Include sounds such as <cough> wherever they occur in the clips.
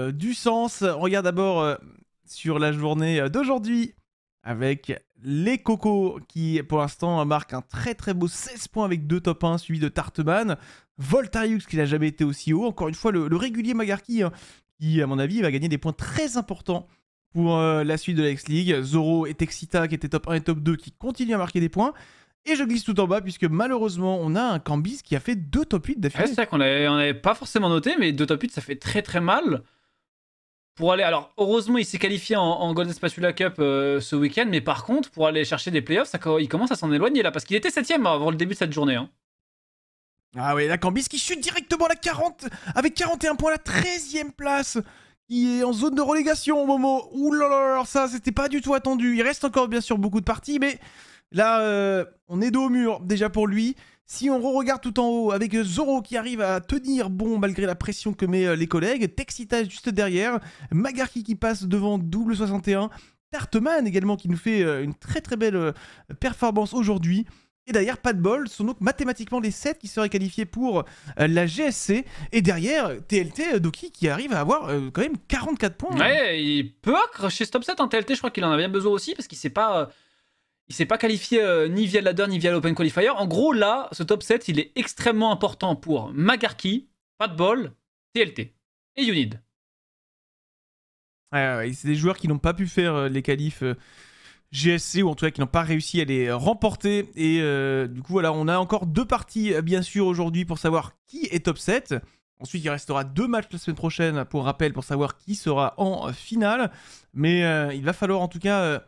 euh, du sens. On regarde d'abord euh, sur la journée euh, d'aujourd'hui avec les Cocos qui pour l'instant marquent un très très beau 16 points avec deux top 1 suivi de Tartman. Voltarius qui n'a jamais été aussi haut. Encore une fois le, régulier Magarki hein, qui à mon avis va gagner des points très importants pour la suite de la X-League. Zoro et Texita qui étaient top 1 et top 2 qui continuent à marquer des points. Et je glisse tout en bas puisque malheureusement on a un Cambis qui a fait deux top 8 Ouais, d'affilée. c'est vrai qu'on avait, on avait pas forcément noté, mais deux top 8, ça fait très très mal. Pour aller, alors heureusement, il s'est qualifié en, en Golden Spatula Cup euh, ce week-end, mais par contre, pour aller chercher des playoffs, ça, il commence à s'en éloigner là, parce qu'il était 7 avant le début de cette journée. hein. Ah ouais, la Cambis qui chute directement à la 40 avec 41 points, la 13e place qui est en zone de relégation au moment. Ouh là là, ça c'était pas du tout attendu. Il reste encore bien sûr beaucoup de parties, mais là euh, on est dos au mur déjà pour lui. Si on re-regarde tout en haut avec Zoro qui arrive à tenir bon malgré la pression que met euh, les collègues, Texita juste derrière, Magarki qui passe devant double 61, Tartman également qui nous fait euh, une très très belle euh, performance aujourd'hui. Et derrière, pas de bol, sont donc mathématiquement les 7 qui seraient qualifiés pour euh, la GSC. Et derrière, TLT, euh, Doki qui arrive à avoir euh, quand même 44 points. Ouais, il peut accrocher ce top 7 en TLT, je crois qu'il en a bien besoin aussi, parce qu'il s'est pas. Il s'est pas qualifié euh, ni via le ladder ni via l'Open Qualifier. En gros, là, ce top 7, il est extrêmement important pour Magarki, Pas de Ball, TLT et Unid. C'est des joueurs qui n'ont pas pu faire euh, les qualifs euh, GSC ou en tout cas qui n'ont pas réussi à les remporter. Et du coup, voilà, on a encore deux parties bien sûr aujourd'hui pour savoir qui est top 7. Ensuite, il restera deux matchs la semaine prochaine pour rappel pour savoir qui sera en finale. Mais il va falloir en tout cas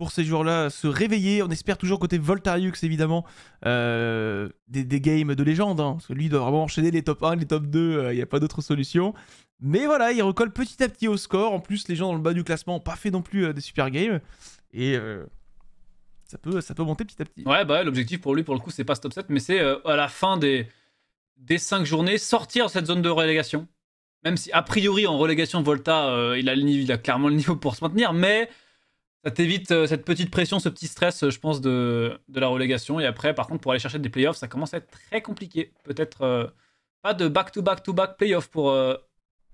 pour ces joueurs-là se réveiller. On espère toujours côté Voltariux évidemment euh, des, des games de légende. hein, parce lui doit vraiment enchaîner les top 1, les top 2. euh, Il n'y a pas d'autre solution. Mais voilà, il recolle petit à petit au score. En plus, les gens dans le bas du classement n'ont pas fait non plus euh, des super games. Et euh, ça, peut, ça peut monter petit à petit. Ouais, bah l'objectif pour lui, pour le coup, c'est pas ce top 7, mais c'est à la fin des, des 5 journées, sortir de cette zone de relégation. Même si, a priori, en relégation, Volta, il, a le niveau, il a clairement le niveau pour se maintenir, mais ça t'évite euh, cette petite pression, ce petit stress, euh, je pense, de, la relégation. Et après, par contre, pour aller chercher des playoffs, ça commence à être très compliqué. Peut-être euh, pas de back-to-back-to-back playoffs pour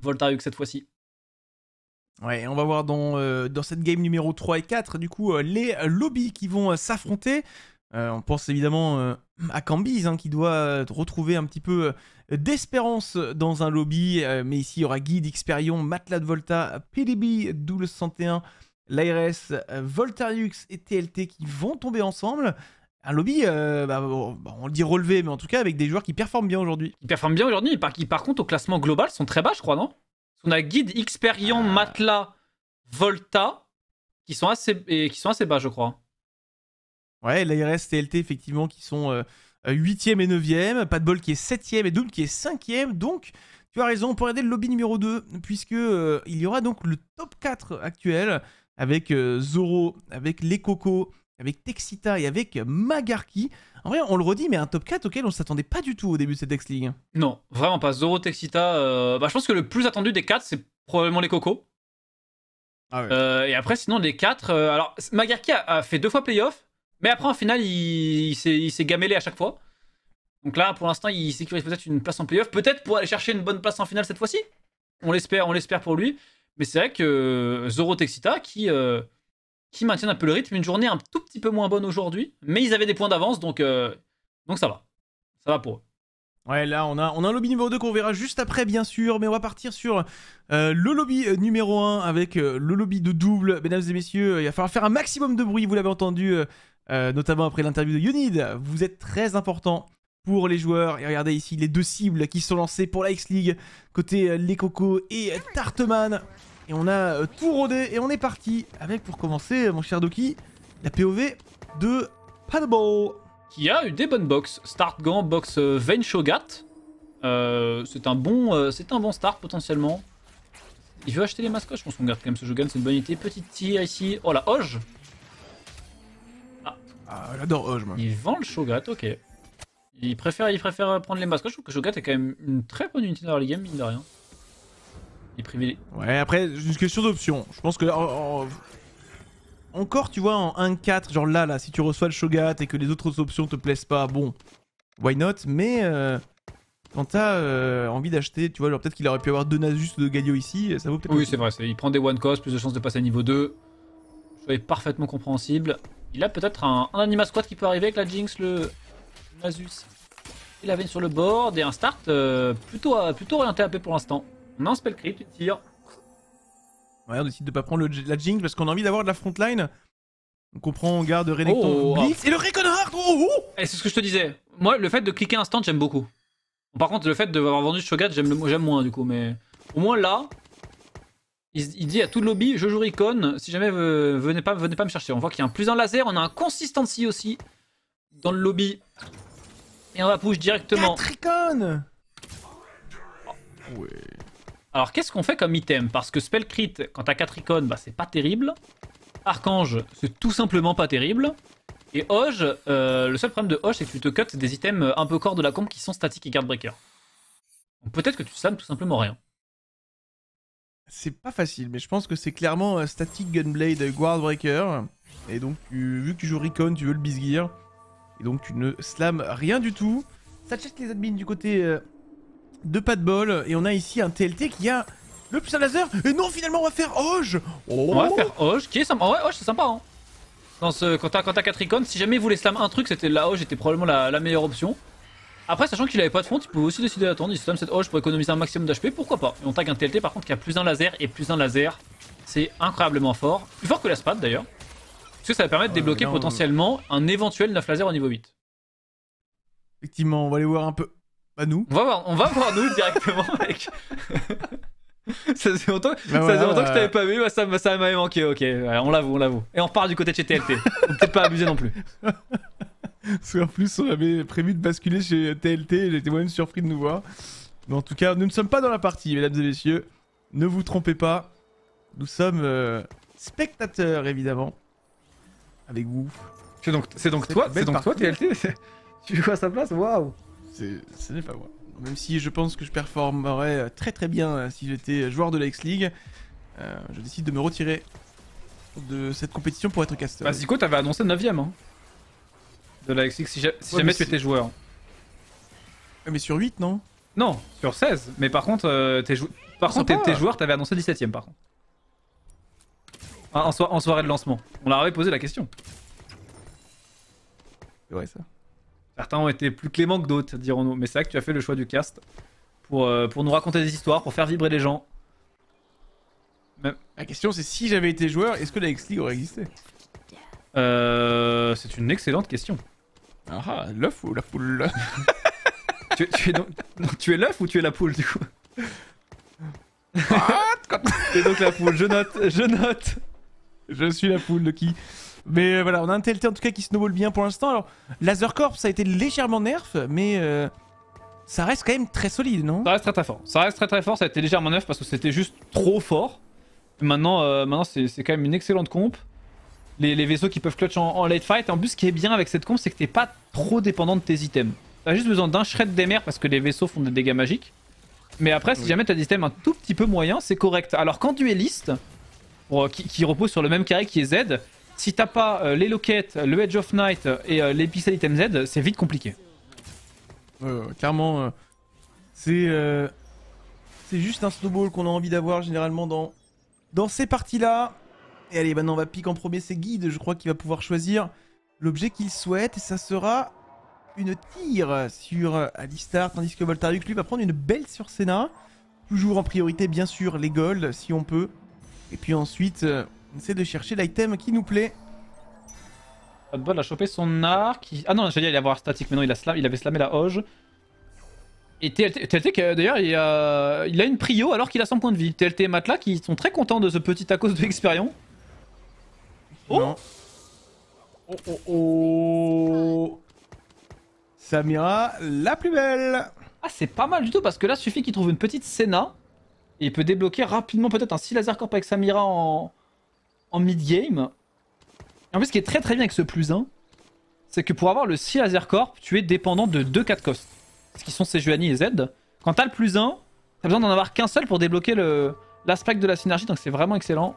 Voltarius cette fois-ci. Ouais, on va voir dans, cette game numéro 3 et 4, du coup, les lobbies qui vont s'affronter. On pense évidemment à Camby's hein, qui doit retrouver un petit peu d'espérance dans un lobby. mais ici, il y aura Guide, Xperion, Matelas de Volta, PDB, Double 61, l'ARS, euh, Voltariux et TLT qui vont tomber ensemble. Un lobby, euh, bah, bon, bah, on le dit relevé, mais en tout cas avec des joueurs qui performent bien aujourd'hui. Ils performent bien aujourd'hui, mais par, qui, par contre, au classement global, sont très bas, je crois, non? Qu'on a Guide, Xperion, Ah. Matelas, Volta, qui sont assez, et qui sont assez bas, je crois. Ouais, l'ARS, TLT, effectivement, qui sont euh, 8e et 9e. Pas de bol qui est 7e et Doom qui est 5e. Donc, tu as raison, on peut regarder le lobby numéro 2, puisque euh, il y aura donc le top 4 actuel, avec euh, Zoro, avec les Cocos, avec Texita et avec Magarki. En vrai, on le redit, mais un top 4 auquel on s'attendait pas du tout au début de cette X-League. Non, vraiment pas. Zoro Texita, euh, bah, je pense que le plus attendu des 4, c'est probablement les Cocos. Ah ouais. Euh, et après, sinon, les 4. alors, Magarki a, a fait deux fois playoff, mais après, en finale, il, il s'est gamellé à chaque fois. Donc là, pour l'instant, il sécurise peut-être une place en playoff. Peut-être pour aller chercher une bonne place en finale cette fois-ci. On l'espère, on l'espère pour lui. Mais c'est vrai que Zoro Texita, qui, euh, qui maintiennent un peu le rythme, une journée un tout petit peu moins bonne aujourd'hui, mais ils avaient des points d'avance, donc, euh, donc ça va. Ça va pour eux. Ouais, là, on a, on a un lobby numéro 2 qu'on verra juste après, bien sûr, mais on va partir sur euh, le lobby euh, numéro 1 avec euh, le lobby de double. Mesdames et messieurs, il va falloir faire un maximum de bruit, vous l'avez entendu, euh, euh, notamment après l'interview de Unid. Vous êtes très important pour les joueurs. Et regardez ici les deux cibles qui sont lancées pour la X-League, côté euh, les Cocos et euh, Tarteman. Et on a euh, tout rodé et on est parti avec, pour commencer, mon cher Doki, la POV de Paddball. Qui a eu des bonnes box. Start Gant, box Vayne Shogat. Euh, c'est un, bon, euh, c'est un bon start potentiellement. Il veut acheter les mascottes, je pense qu'on garde quand même ce Shogun, c'est une bonne idée. Petite tir ici. Oh la Hoge Ah, j'adore Oj, moi. Il vend le Shogat, ok. Il préfère, il préfère prendre les mascottes. Je trouve que Shogat est quand même une très bonne unité dans l'early game, mine de rien. Il privilégie. Ouais, après, c'est une question d'option. Je pense que. en- en- Encore, tu vois, en 1-4, genre là, là, si tu reçois le Shogat et que les autres options te plaisent pas, bon, why not? Mais. euh, quand t'as euh, envie d'acheter, tu vois, genre peut-être qu'il aurait pu avoir deux Nasus de Galio ici, ça vaut peut-être. Oui, c'est vrai, il prend des one cost, plus de chances de passer à niveau 2. Le choix est parfaitement compréhensible. Il a peut-être un, un Anima Squad qui peut arriver avec la Jinx, le Nasus. Il avait sur le board et un start euh, plutôt, euh, plutôt orienté AP pour l'instant. On a un spell crit, tu tires. Ouais, on décide de pas prendre le- la Jinx parce qu'on a envie d'avoir de la frontline. Donc on prend garde Renekton Oh, Blitz et le Reconhard oh, oh Et c'est ce que je te disais. Moi, le fait de cliquer instant, j'aime beaucoup. Par contre, le fait d'avoir vendu Shogat, j'aime moins du coup. Mais au moins là, il, il dit à tout le lobby je joue Recon. Si jamais euh, venez pas, venez pas me chercher. On voit qu'il y a un plus un laser. On a un consistency aussi dans le lobby. Et on va push directement. Catricon Ouais. Alors, qu'est-ce qu'on fait comme item? Parce que spell crit, quand t'as 4 icônes, bah, c'est pas terrible. Archange, c'est tout simplement pas terrible. Et Hoge, euh, le seul problème de Hoge, c'est que tu te cuts des items un peu corps de la comp qui sont statiques et card breaker. Donc peut-être que tu slams tout simplement rien. C'est pas facile, mais je pense que c'est clairement un Static Gunblade Guardbreaker. Et donc, tu- vu que tu joues Recon, tu veux le Bisgear. Et donc, tu ne slams rien du tout. Ça check les admins du côté euh, de pas de bol. Et on a ici un TLT qui a le plus un laser. Et non, finalement, on va faire Hoge oh On va faire Hoge, qui est sympa. Ouais, Hoge, c'est sympa. Hein. Dans ce, quand t'as quand t'as 4 icônes, si jamais il voulait slam un truc, c'était la Hoge était probablement la, la meilleure option. Après, sachant qu'il avait pas de front, il pouvait aussi décider d'attendre. Il slam cette Hoge pour économiser un maximum d'HP, pourquoi pas. Et on tag un TLT par contre qui a plus un laser et plus un laser. C'est incroyablement fort. Plus fort que la SPAD d'ailleurs. Parce que ça va permettre de Ouais, débloquer là, on- potentiellement un éventuel 9 laser au niveau 8. Effectivement, on va aller voir un peu. Bah, nous. On va voir, on va voir nous directement <laughs> avec. ça faisait longtemps, Bah, ça voilà, longtemps que je bah, t'avais pas vu, bah, ça, m- ça m'avait manqué, ok, ouais, on l'avoue, on l'avoue. Et on repart du côté de chez TLT. Faut peut-être pas abuser non plus. <laughs> Parce qu'en plus, on avait prévu de basculer chez TLT et j'étais moi-même surpris de nous voir. Mais en tout cas, nous ne sommes pas dans la partie, mesdames et messieurs. Ne vous trompez pas. Nous sommes euh, spectateurs, évidemment. Avec vous. C'est donc, c'est donc C'est toi, c'est donc toi. TLT <laughs> Tu joues à sa place Waouh C'est- Ce n'est pas moi. Même si je pense que je performerais euh, très très bien euh, si j'étais joueur de la X-League, euh, je décide de me retirer de cette compétition pour être caster. Bah, Zico, t'avais annoncé 9ème, hein. De la X6 si, ja- si Ouais, jamais mais tu étais joueur. Ah, Mais sur 8, non? Non, sur 16, mais par contre, euh, t'es jou- par contre, Sympa. t'es t'es joueur, t'avais annoncé 17ème par contre. En, en soi- en soirée de lancement. On leur avait posé la question. C'est vrai ça. Certains ont été plus cléments que d'autres, dirons-nous. Mais c'est vrai que tu as fait le choix du cast pour, euh, pour nous raconter des histoires, pour faire vibrer les gens. La question c'est si j'avais été joueur, est-ce que la X-League aurait existé? Euh, c'est une excellente question. Ah ah, l'œuf ou la poule? <laughs> Tu, tu es donc, non, tu es l'œuf ou tu es la poule du coup? <laughs> Tu es donc la poule, je note, je note. Je suis la poule de qui Mais euh, voilà, on a un TLT en tout cas qui snowball bien pour l'instant. Alors, Laser Corp, ça a été légèrement nerf, mais euh, ça reste quand même très solide, non? Ça reste très très fort. Ça reste très très fort, ça a été légèrement neuf parce que c'était juste trop fort. Maintenant, euh, maintenant c'est quand même une excellente comp. Les, les vaisseaux qui peuvent clutch en, en late fight. En plus, ce qui est bien avec cette comp, c'est que t'es pas trop dépendant de tes items. T'as juste besoin d'un shred d'émer parce que les vaisseaux font des dégâts magiques. Mais après, si Oui. jamais t'as des items un tout petit peu moyens, c'est correct. Alors quand dueliste, pour, qui, repose sur le même carré qui est Z, si t'as pas euh, les lockets, le Edge of Night et euh, les item Z, c'est vite compliqué. Clairement, euh, c'est euh, juste un snowball qu'on a envie d'avoir généralement dans, dans ces parties-là. Et allez, maintenant on va piquer en premier ses guides. Je crois qu'il va pouvoir choisir l'objet qu'il souhaite. Et ça sera une tire sur euh, Alistar, tandis que Voltarius lui va prendre une belle sur Senna. Toujours en priorité, bien sûr, les golds si on peut. Et puis ensuite, euh, on essaie de chercher l'item qui nous plaît. Pas de bol a chopé son arc. il- Ah non, j'allais aller avoir statique, mais non, il, a slam- il avait slamé la Hoge. Et TLT, TLT d'ailleurs, il a, il a une prio alors qu'il a 100 points de vie. TLT et Matla qui sont très contents de ce petit tacos de Experion. Oh. Oh oh oh Samira, la plus belle Ah, c'est pas mal du tout parce que là, suffit qu'il trouve une petite Senna. Et il peut débloquer rapidement peut-être un 6 laser corp avec Samira en, en mid-game. En plus, ce qui est très très bien avec ce plus 1, c'est que pour avoir le 6 laser corp, tu es dépendant de 2 4 costs. Ce qui sont Sejuani et Z. Quand t'as le plus 1, t'as besoin d'en avoir qu'un seul pour débloquer l'aspect de la synergie, donc c'est vraiment excellent.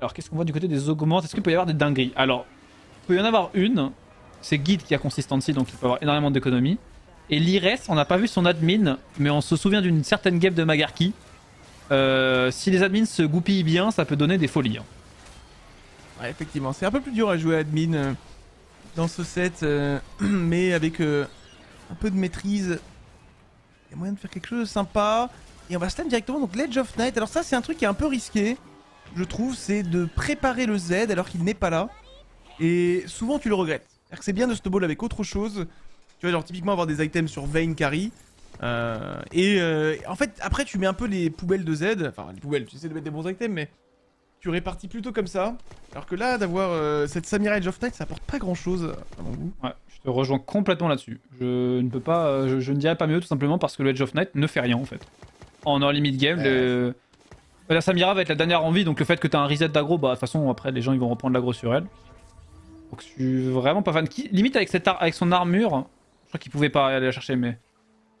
Alors qu'est-ce qu'on voit du côté des augmentes? Est-ce qu'il peut y avoir des dingueries? Alors, il peut y en avoir une, c'est Guide qui a consistency, donc il peut avoir énormément d'économies. Et l'Ires, on n'a pas vu son admin, mais on se souvient d'une certaine game de Magarki. Euh, si les admins se goupillent bien, ça peut donner des folies. hein. Ouais, effectivement, c'est un peu plus dur à jouer admin euh, dans ce set, euh, <clears throat> mais avec un peu de maîtrise, il y a moyen de faire quelque chose de sympa. Et on va stun directement, donc l'Edge of Night. Alors ça, c'est un truc qui est un peu risqué, je trouve, c'est de préparer le Z alors qu'il n'est pas là. Et souvent, tu le regrettes. C'est bien de snowball avec autre chose. Tu vois, genre typiquement avoir des items sur Vayne Carry. Euh, et euh, en fait, après, tu mets un peu les poubelles de Z. Enfin, les poubelles, tu essaies de mettre des bons items, mais tu répartis plutôt comme ça. Alors que là, d'avoir euh, cette Samira Edge of Night, ça apporte pas grand chose à mon goût. Ouais, je te rejoins complètement là-dessus. Je ne peux pas, euh, je, je ne dirais pas mieux tout simplement parce que le Edge of Night ne fait rien en fait. En early mid game, le- la Samira va être la dernière envie, donc le fait que tu as un reset d'aggro, bah de toute façon après les gens ils vont reprendre l'aggro sur elle. Donc je suis vraiment pas fan. Qui- limite avec, cette ar- avec son armure, je crois qu'il pouvait pas aller la chercher, mais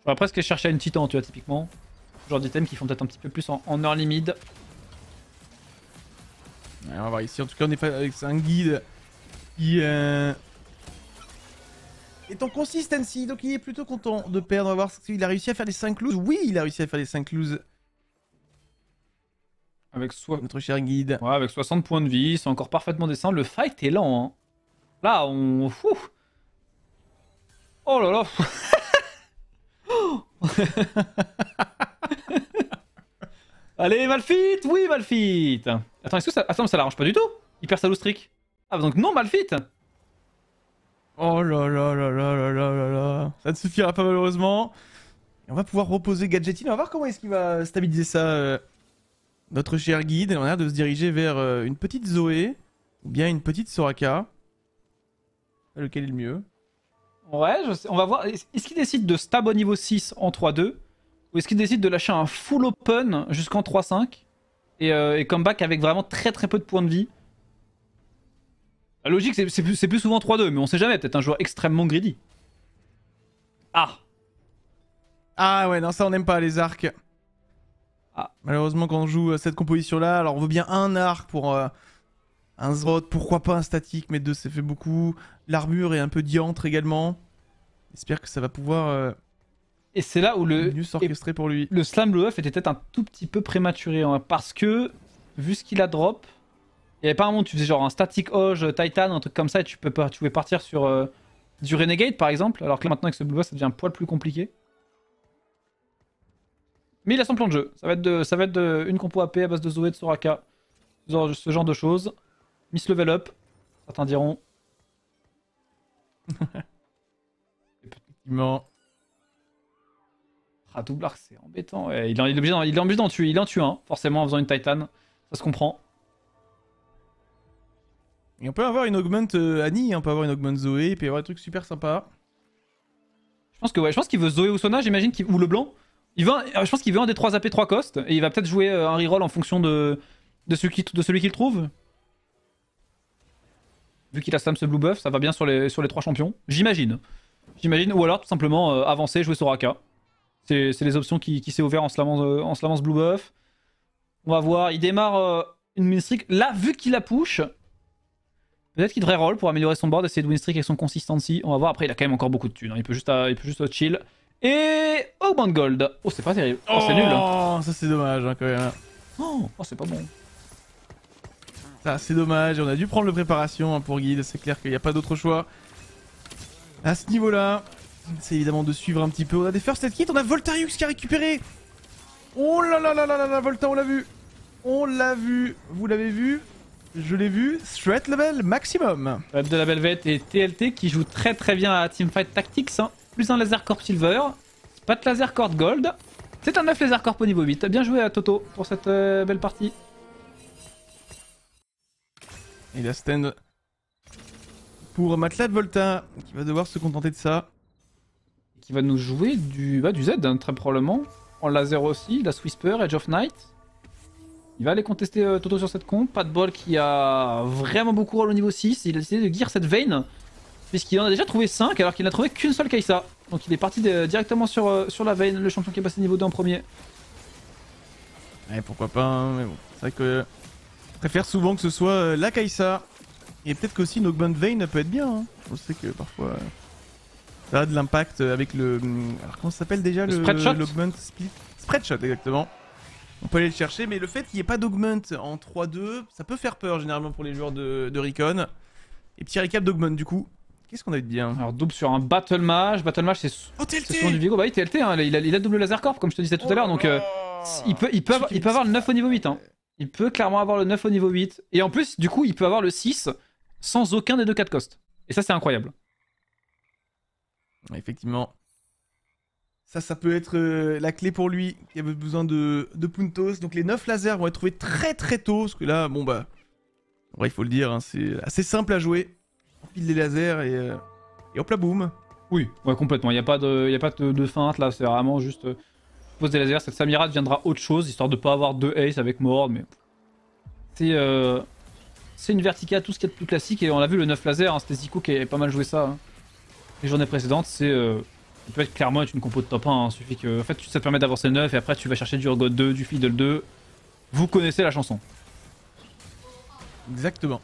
j'aurais presque cherché une titan, tu vois, typiquement. Ce genre d'items qui font peut-être un petit peu plus en, en early mid. Ouais, on va voir ici. En tout cas, on est fa- avec un guide qui euh, est en consistency. Donc, il est plutôt content de perdre. On va voir s'il a réussi à faire les 5 loses. Oui, il a réussi à faire les 5 loses. Avec, soi- Notre cher guide. ouais, avec 60 points de vie, c'est encore parfaitement décent. Le fight est lent. Hein. Là, on. Oh là là <laughs> Allez, Malfit Oui, Malfit Attends, est-ce que ça... Attends, ça l'arrange pas du tout Il perd sa loustrique. Ah, donc non, Malfit Oh là là là là là là là Ça ne suffira pas, malheureusement. Et on va pouvoir reposer Gadgetine. On va voir comment est-ce qu'il va stabiliser ça. Euh, notre cher guide, elle a l'air de se diriger vers euh, une petite Zoé. Ou bien une petite Soraka. Lequel est le mieux? Ouais, je sais- on va voir. Est- Est-ce qu'il décide de stab au niveau 6 en 3-2 Ou est-ce qu'il décide de lâcher un full open jusqu'en 3-5 et, euh, et comeback avec vraiment très très peu de points de vie? La logique, c'est- plus, souvent 3-2, mais on sait jamais. Peut-être un joueur extrêmement greedy. Ah Ah ouais, non, ça on n'aime pas les arcs. Ah. Malheureusement, quand on joue euh, cette composition-là, alors on veut bien un arc pour euh, un Zrod, pourquoi pas un statique, mais deux, ça fait beaucoup. L'armure est un peu diantre également. J'espère que ça va pouvoir euh, Et c'est là où le, mieux s'orchestrer pour lui. le slam blow off était peut-être un tout petit peu prématuré. hein, parce que, vu ce qu'il a drop, il y avait pas un moment où tu faisais genre un static Hoge, Titan, un truc comme ça, et tu, peux pas, tu pouvais partir sur euh, du Renegade par exemple. Alors que là maintenant avec ce blue off, ça devient un poil plus compliqué. Mais il a son plan de jeu. Ça va être, de, ça va être de, une compo AP à base de Zoé, de Soraka. Ce genre de choses. Miss level up, certains diront. <laughs> Effectivement. Ah, double arc, c'est embêtant. Ouais, il, est, il est obligé d'en- il est obligé d'en tuer. Il en tue un, forcément, en faisant une Titan. Ça se comprend. Et on peut avoir une augment euh, Annie, hein, on peut avoir une augment Zoé, il peut y avoir des trucs super sympas. Je pense que ouais, je pense qu'il veut Zoé ou Sona, j'imagine, qu'il- ou Leblanc. Il veut un- euh, je pense qu'il veut un des 3 AP 3 cost, et il va peut-être jouer euh, un reroll en fonction de, de celui qui- de celui qu'il trouve. Vu qu'il a Stam ce blue buff, ça va bien sur les, sur les 3 champions. J'imagine. J'imagine. Ou alors tout simplement euh, avancer, jouer Soraka. C'est c'est les options qui, qui s'est ouvert en slamant, euh, en slamant ce blue buff. On va voir, il démarre euh, une win streak. Là, vu qu'il la push, peut-être qu'il devrait roll pour améliorer son board, essayer de win streak avec son consistency. On va voir. Après, il a quand même encore beaucoup de thunes. hein. Il peut juste, euh, il peut juste chill. Et Gold. Oh, c'est pas terrible. Oh, c'est nul. hein. Oh, ça c'est dommage hein, quand même. Oh, oh, c'est pas bon. Ça c'est dommage, on a dû prendre le préparation hein, pour guide, c'est clair qu'il n'y a pas d'autre choix. À ce niveau-là, c'est évidemment de suivre un petit peu. On a des first aid kits, on a Voltarius qui a récupéré. Oh là là là là là là, Volta, on l'a vu. On l'a vu. Vous l'avez vu Je l'ai vu. Threat level maximum. De la Velvet et TLT qui joue très très bien à Teamfight Tactics. hein. Plus un laser corp silver. Pas de laser corp gold. C'est un 9 laser corp au niveau 8. Bien joué à Toto pour cette euh, belle partie. Et la stand pour Matelas de Volta qui va devoir se contenter de ça. Qui va nous jouer du, bah, du Z hein, très probablement. En laser aussi. La Whisper, Edge of Night. Il va aller contester euh, Toto sur cette comp. Pas de bol qui a vraiment beaucoup roll au niveau 6. Il a décidé de gear cette veine. Puisqu'il en a déjà trouvé 5 alors qu'il n'a trouvé qu'une seule Kaisa. Donc il est parti de- directement sur, euh, sur la veine, le champion qui est passé niveau 2 en premier. Ouais, pourquoi pas, hein, mais bon. C'est vrai que je préfère souvent que ce soit euh, la Kaisa. Et peut-être qu'aussi une Augment Vein peut être bien. hein. Je sais que parfois. euh, Ça a de l'impact avec le. Alors, comment ça s'appelle déjà Le le. split? Spread shot, exactement. On peut aller le chercher, mais le fait qu'il n'y ait pas d'augment en 3-2, ça peut faire peur généralement pour les joueurs de, de Recon. Et petit récap d'augment du coup. Qu'est-ce qu'on a eu de bien? Alors double sur un Battle Mage. Battle Mage c'est Oh, souvent du Vigo. Bah oui, TLT, hein, il, a, il a double laser corp comme je te disais tout à l'heure. Donc euh, il, peut, il, peut avoir, il peut avoir le 9 au niveau 8. Hein. Il peut clairement avoir le 9 au niveau 8. Et en plus, du coup, il peut avoir le 6 sans aucun des deux 4 cost. Et ça, c'est incroyable. Effectivement. Ça, ça peut être euh, la clé pour lui qui avait besoin de, de Puntos. Donc les 9 lasers vont être trouvés très très tôt. Parce que là, bon bah. Ouais, il faut le dire, hein, c'est assez simple à jouer. On pile les lasers et, euh, et hop là, boum. Oui, ouais, complètement. Il n'y a pas de, il y a pas de, de feinte là. C'est vraiment juste. Euh, pose des lasers. Cette Samira deviendra autre chose histoire de pas avoir deux ace avec Mord. Mais. C'est. Euh, c'est une verticale, tout ce qu'il y a de plus classique. Et on l'a vu, le 9 laser, hein, c'était Zico qui avait pas mal joué ça. hein. Les journées précédentes, c'est. euh, peut être clairement être une compo de top 1. hein. Suffit que. En fait, ça te permet d'avancer 9 et après tu vas chercher du Urgot 2, du Fiddle 2. Vous connaissez la chanson. Exactement.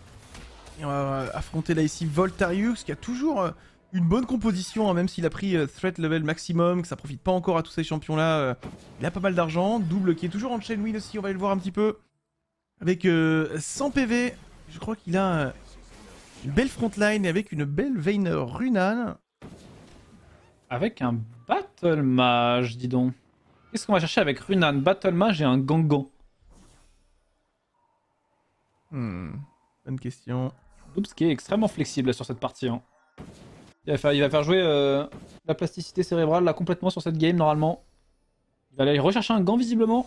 Et on va affronter là ici Voltarius qui a toujours euh, une bonne composition, hein, même s'il a pris euh, threat level maximum, que ça profite pas encore à tous ces champions là. il a pas mal d'argent. Double qui est toujours en chain win aussi, on va aller le voir un petit peu. Avec euh, 100 PV, je crois qu'il a euh, une belle frontline et avec une belle veine Runan. Avec un Battle Mage, dis donc. Qu'est-ce qu'on va chercher avec Runan, Battle Mage et un Gangan Hmm, bonne question. Doops qui est extrêmement flexible sur cette partie. hein. Il, va faire, il va faire jouer euh, la plasticité cérébrale là complètement sur cette game normalement. Il va aller rechercher un gant visiblement.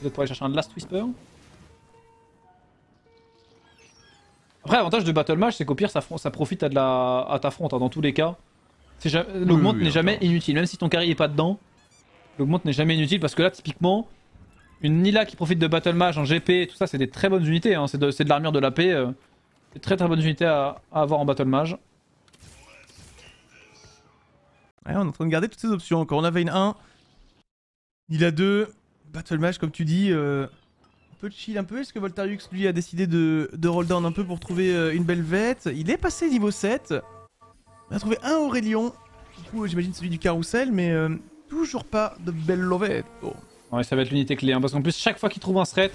Peut-être pour aller chercher un Last Whisper. Après l'avantage de Battle Mage c'est qu'au pire ça, profite à, de la, à ta front hein, dans tous les cas. L'augmente oui, n'est jamais inutile, même si ton carry est pas dedans. L'augmente n'est jamais inutile parce que là typiquement une Nila qui profite de Battle Mage en GP, tout ça c'est des très bonnes unités, hein. c'est de, l'armure de la paix. euh, c'est très très bonnes unités à, à avoir en Battle Mage. On est en train de garder toutes ces options encore. On a Vayne 1, il a 2, Battle Mage comme tu dis. euh, un peu de chill un peu. Est-ce que Voltariux lui a décidé de, roll down un peu pour trouver euh, une belle vête Il est passé niveau 7. On a trouvé un Aurélien. Du coup, j'imagine celui du carrousel, mais euh, toujours pas de belle lovette. Oh. Ouais, ça va être l'unité clé, hein, parce qu'en plus chaque fois qu'il trouve un threat,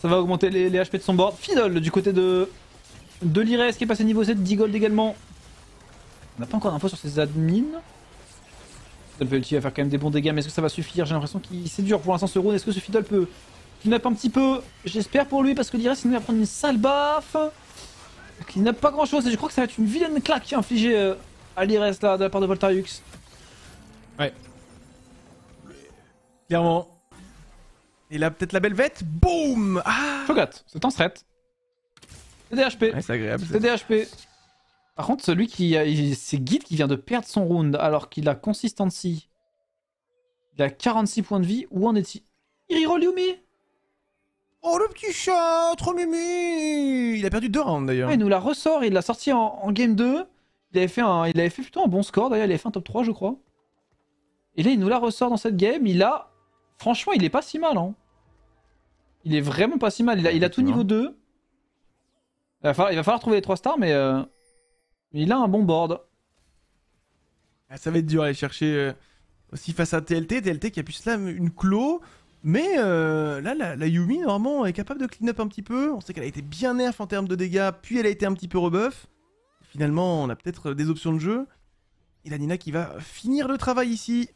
ça va augmenter les, les HP de son board. Fiddle du côté de, de l'Ires qui est passé niveau 7, 10 gold également. On n'a pas encore d'infos sur ses admins. Fiddle Pelty va faire quand même des bons dégâts, mais est-ce que ça va suffire J'ai l'impression qu'il c'est dur pour l'instant ce round. Est-ce que ce Fiddle peut clean up un petit peu J'espère pour lui, parce que l'Ires sinon il va prendre une sale baffe. Il up pas grand chose, et je crois que ça va être une vilaine claque qui est infligée euh, à l'Ires là de la part de Voltariux. Clairement. Et là, peut-être la belle vête. Boum Ah c'est un threat. C'est des HP. Ouais, c'est agréable. C'est des HP. Par contre, celui qui C'est Guide qui vient de perdre son round alors qu'il a Consistency. Il a 46 points de vie. Où en est-il? Il reroll Yumi Oh, le petit chat Trop mimi Il a perdu deux rounds d'ailleurs. Ouais, Il nous la ressort, il l'a sorti en, en game 2. Il avait, fait un, il avait fait plutôt un bon score d'ailleurs, il avait fait un top 3, je crois. Et là, il nous la ressort dans cette game. Il a. Franchement, il est pas si mal. Hein. Il est vraiment pas si mal. Il a, il a tout niveau 2. Il va, falloir, il va falloir trouver les 3 stars, mais. euh, mais il a un bon board. Ah, ça va être dur à aller chercher euh, aussi face à TLT. TLT qui a pu slam une claw. Mais euh, là, la, la Yumi, normalement, est capable de clean up un petit peu. On sait qu'elle a été bien nerf en termes de dégâts, puis elle a été un petit peu rebuff. Finalement, on a peut-être des options de jeu. Et la Nina qui va finir le travail ici.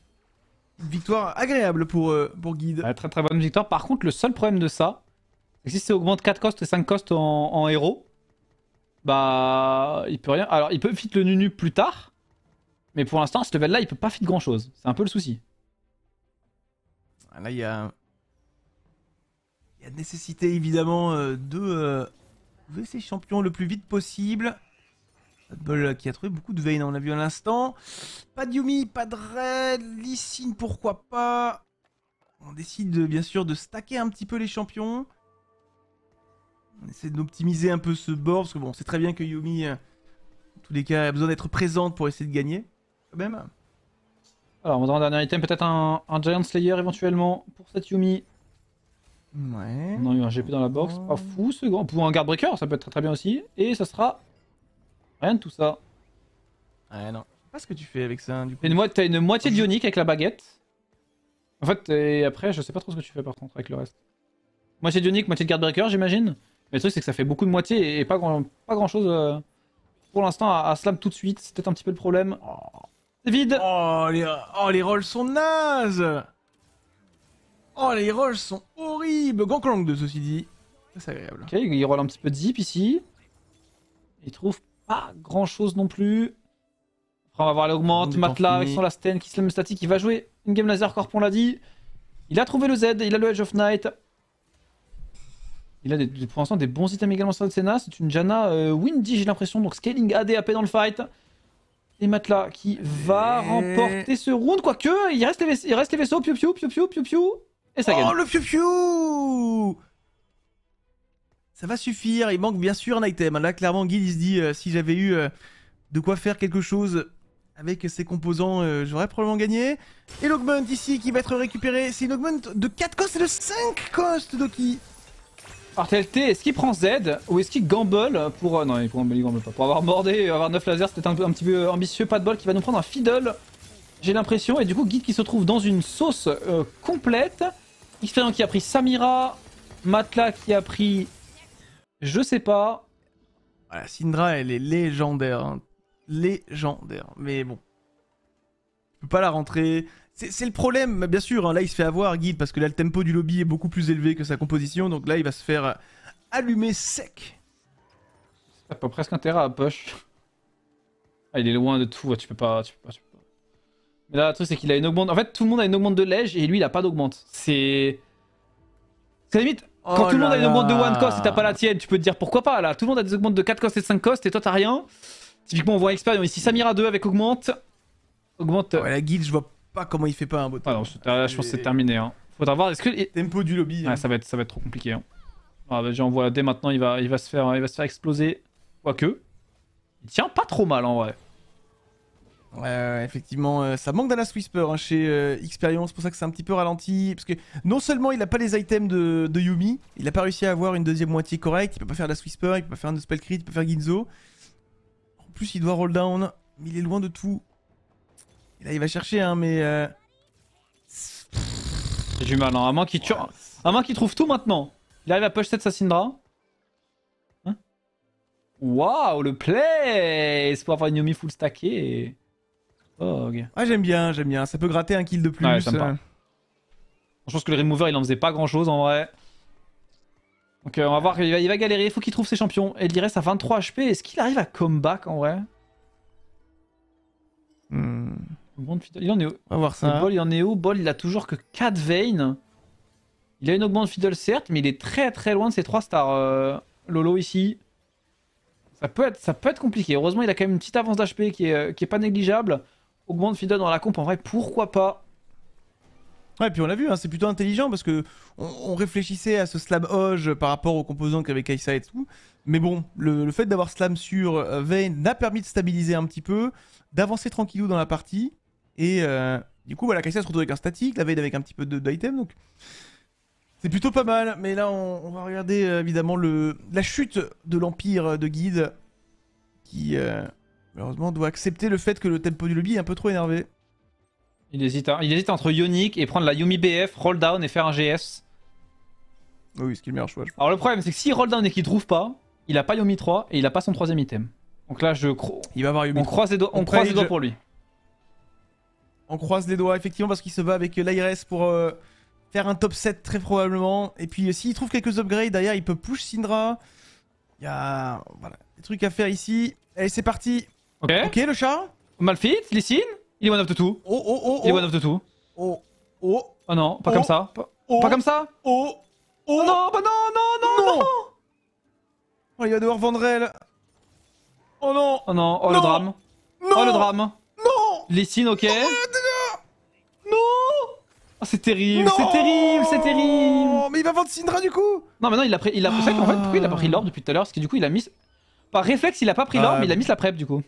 Une victoire agréable pour, euh, pour Guide. Ouais, très très bonne victoire. Par contre, le seul problème de ça, c'est que si ça augmente 4 cost et 5 cost en, en héros, bah. Il peut rien. Alors, il peut fit le Nunu plus tard, mais pour l'instant, à ce level là, il peut pas fit grand chose. C'est un peu le souci. Là, il y a. Il y a nécessité évidemment euh, de euh, trouver ces champions le plus vite possible. Euh, qui a trouvé beaucoup de Vayne, on l'a vu à l'instant. Pas de Yumi, pas de Red, Lysine, pourquoi pas. On décide de- bien sûr de stacker un petit peu les champions. On essaie d'optimiser un peu ce board, parce que bon, c'est très bien que Yumi, euh, en tous les cas, a besoin d'être présente pour essayer de gagner. Quand même. Alors, on va dans un dernier item, peut-être un, un Giant Slayer éventuellement pour cette Yumi. Ouais. On a eu un GP dans la box, pas fou ce grand. Pour un Guardbreaker, ça peut être très très bien aussi. Et ça sera rien de tout ça. Ouais, non. pas ce que tu fais avec ça, du coup. T'as une, mo- une moitié d'ionique avec la baguette. En fait, et après, je sais pas trop ce que tu fais par contre avec le reste. Moitié d'ionique, moitié de Guardbreaker, j'imagine. Mais le truc, c'est que ça fait beaucoup de moitié et pas grand, pas grand chose pour l'instant à, à slam tout de suite. C'est peut-être un petit peu le problème. C'est vide. Oh les, oh, les rolls sont nazes Oh, les rolls sont horribles Gangplank de ceci dit. C'est agréable. Ok, il roule un petit peu de zip ici. Il trouve pas grand chose non plus. Après, on va voir l'augmente. Matelas avec son last 10 qui slam statique. Il va jouer une game laser corp, on l'a dit. Il a trouvé le Z, il a le Edge of Night. Il a des- pour l'instant des bons items également sur le Senna. C'est une Jana euh, Windy, j'ai l'impression. Donc scaling AD AP dans le fight. Et Matelas qui va Et- remporter ce round. Quoique, il reste les, vaisse- il reste les vaisseaux. Piu piu piu piu piu piu. Et ça gagne. Oh le piou piou Ça va suffire, il manque bien sûr un item. Là clairement il se dit euh, si j'avais eu euh, de quoi faire quelque chose avec ces composants, euh, j'aurais probablement gagné. Et l'augment ici qui va être récupéré, c'est une augment de 4 cost et de 5 cost Doki. TLT, est-ce qu'il prend Z ou est-ce qu'il gamble pour... euh, non, il, gamble pas. Pour avoir mordé et avoir 9 lasers, c'était un, un petit peu ambitieux. Pas de bol qui va nous prendre un fiddle, j'ai l'impression. Et du coup, Guide qui se trouve dans une sauce euh, complète. Expérience qui a pris Samira. Matelas qui a pris... Je sais pas. Voilà, Syndra elle est légendaire. hein. Légendaire. Mais bon. Je peux pas la rentrer. C'est c'est le problème, bien sûr. hein, Là il se fait avoir Guide parce que là le tempo du lobby est beaucoup plus élevé que sa composition. Donc là il va se faire euh, allumer sec. T'as pas presque intérêt à push. Ah, il est loin de tout. Tu peux pas... Tu peux pas, tu peux pas. Mais là, le truc, c'est qu'il a une augmente... En fait, tout le monde a une augmente de lège et lui, il a pas d'augmente. C'est... C'est limite... Quand Oh tout le monde a une augmente de là. 1 cost et t'as pas la tienne, tu peux te dire pourquoi pas là. Tout le monde a des augmentes de 4 cost et de 5 cost et toi t'as rien. Typiquement, on voit Experience ici, Samira 2 avec augmente. Augmente. Ouais, la guilde, je vois pas comment il fait pas un bot. Ah non, là, je pense que c'est terminé. Hein. Faudra voir, est-ce que. Tempo du lobby. Ouais, hein. ça va être, ça va être trop compliqué. Hein. Ah, bah, j'en vois dès maintenant, il va, il, va se faire, il va se faire exploser. Quoique. Il tient pas trop mal en vrai. Ouais, ouais, effectivement, euh, ça manque d'Alas Whisper hein, chez euh, Experience, c'est pour ça que c'est un petit peu ralenti. Parce que non seulement il a pas les items de, de Yumi, il a pas réussi à avoir une deuxième moitié correcte, il peut pas faire d'Alas Whisper, il peut pas faire de spell crit, il peut faire Ginzo. En plus, il doit roll down, mais il est loin de tout. Et là, il va chercher, hein, mais. euh, J'ai du mal, hein. à moins qu'il tue. À moins qu'il trouve tout maintenant. Il arrive à push cette Syndra. Hein Waouh, le play C'est pour avoir une Yomi full stacké. Et... Oh. Ah, j'aime bien, j'aime bien. Ça peut gratter un kill de plus. Ouais, sympa. Je pense que le remover il en faisait pas grand chose en vrai. Donc euh, on va voir, il va, il va galérer, il faut qu'il trouve ses champions. Et il reste à 23 HP, est-ce qu'il arrive à comeback en vrai? Hmm, Fiddle- Il en est où On va voir Le ça. Bol il en est où Bol il a toujours que 4 veins. Il a une augmente Fiddle certes, mais il est très très loin de ses 3 stars. euh, Lolo ici. Ça peut, être, ça peut être compliqué. Heureusement il a quand même une petite avance d'HP qui est, euh, qui est pas négligeable. Augmente Fiddle dans la comp en vrai, pourquoi pas Ouais, puis on l'a vu, hein, c'est plutôt intelligent parce que on, on réfléchissait à ce slam Hoge par rapport aux composants qu'avait Kaisa et tout. Mais bon, le, le fait d'avoir slam sur euh, Vayne n'a permis de stabiliser un petit peu, d'avancer tranquillou dans la partie. Et euh, du coup, voilà, Kaisa se retrouve avec un statique, la Vayne avec un petit peu d'item. Donc c'est plutôt pas mal. Mais là, on, on va regarder euh, évidemment le, la chute de l'Empire de Guide qui euh, malheureusement doit accepter le fait que le tempo du lobby est un peu trop énervé. il hésite, hein. il hésite entre Yonic et prendre la Yumi BF, roll down et faire un GS. Oui, ce qui est le meilleur choix. je Alors le problème c'est que s'il roll down et qu'il trouve pas, il a pas Yomi 3 et il a pas son troisième item. Donc là je cro- Il va avoir Yumi on croise les on croise les doigts pour lui. On croise les doigts, effectivement, parce qu'il se bat avec l'ARS pour euh, faire un top 7 très probablement. Et puis, euh, s'il trouve quelques upgrades derrière, il peut push Syndra. Il y a voilà, des trucs à faire ici. Allez, c'est parti. Ok. Ok, le chat Malfit, Lysine, il est one of the two. Oh, oh, oh, Il est oh. one of the two. Oh, oh, Oh non, pas Oh. comme ça. Pas, oh, pas comme ça. oh, oh, Oh non, bah non, non, non. non Oh, il va devoir vendre elle. Oh non Oh non, oh le drame. Non Oh le drame. Lysine, ok. Non. Oh, c'est terrible, c'est terrible, c'est terrible. Oh, mais il va vendre Syndra du coup Non, mais non, il a pris. Il a vrai qu'en fait, pourquoi il a pas pris l'orbe depuis tout à l'heure? Parce que du coup, il a mis. Par réflexe, il a pas pris l'orbe, Ah, mais il a mis la prep du coup.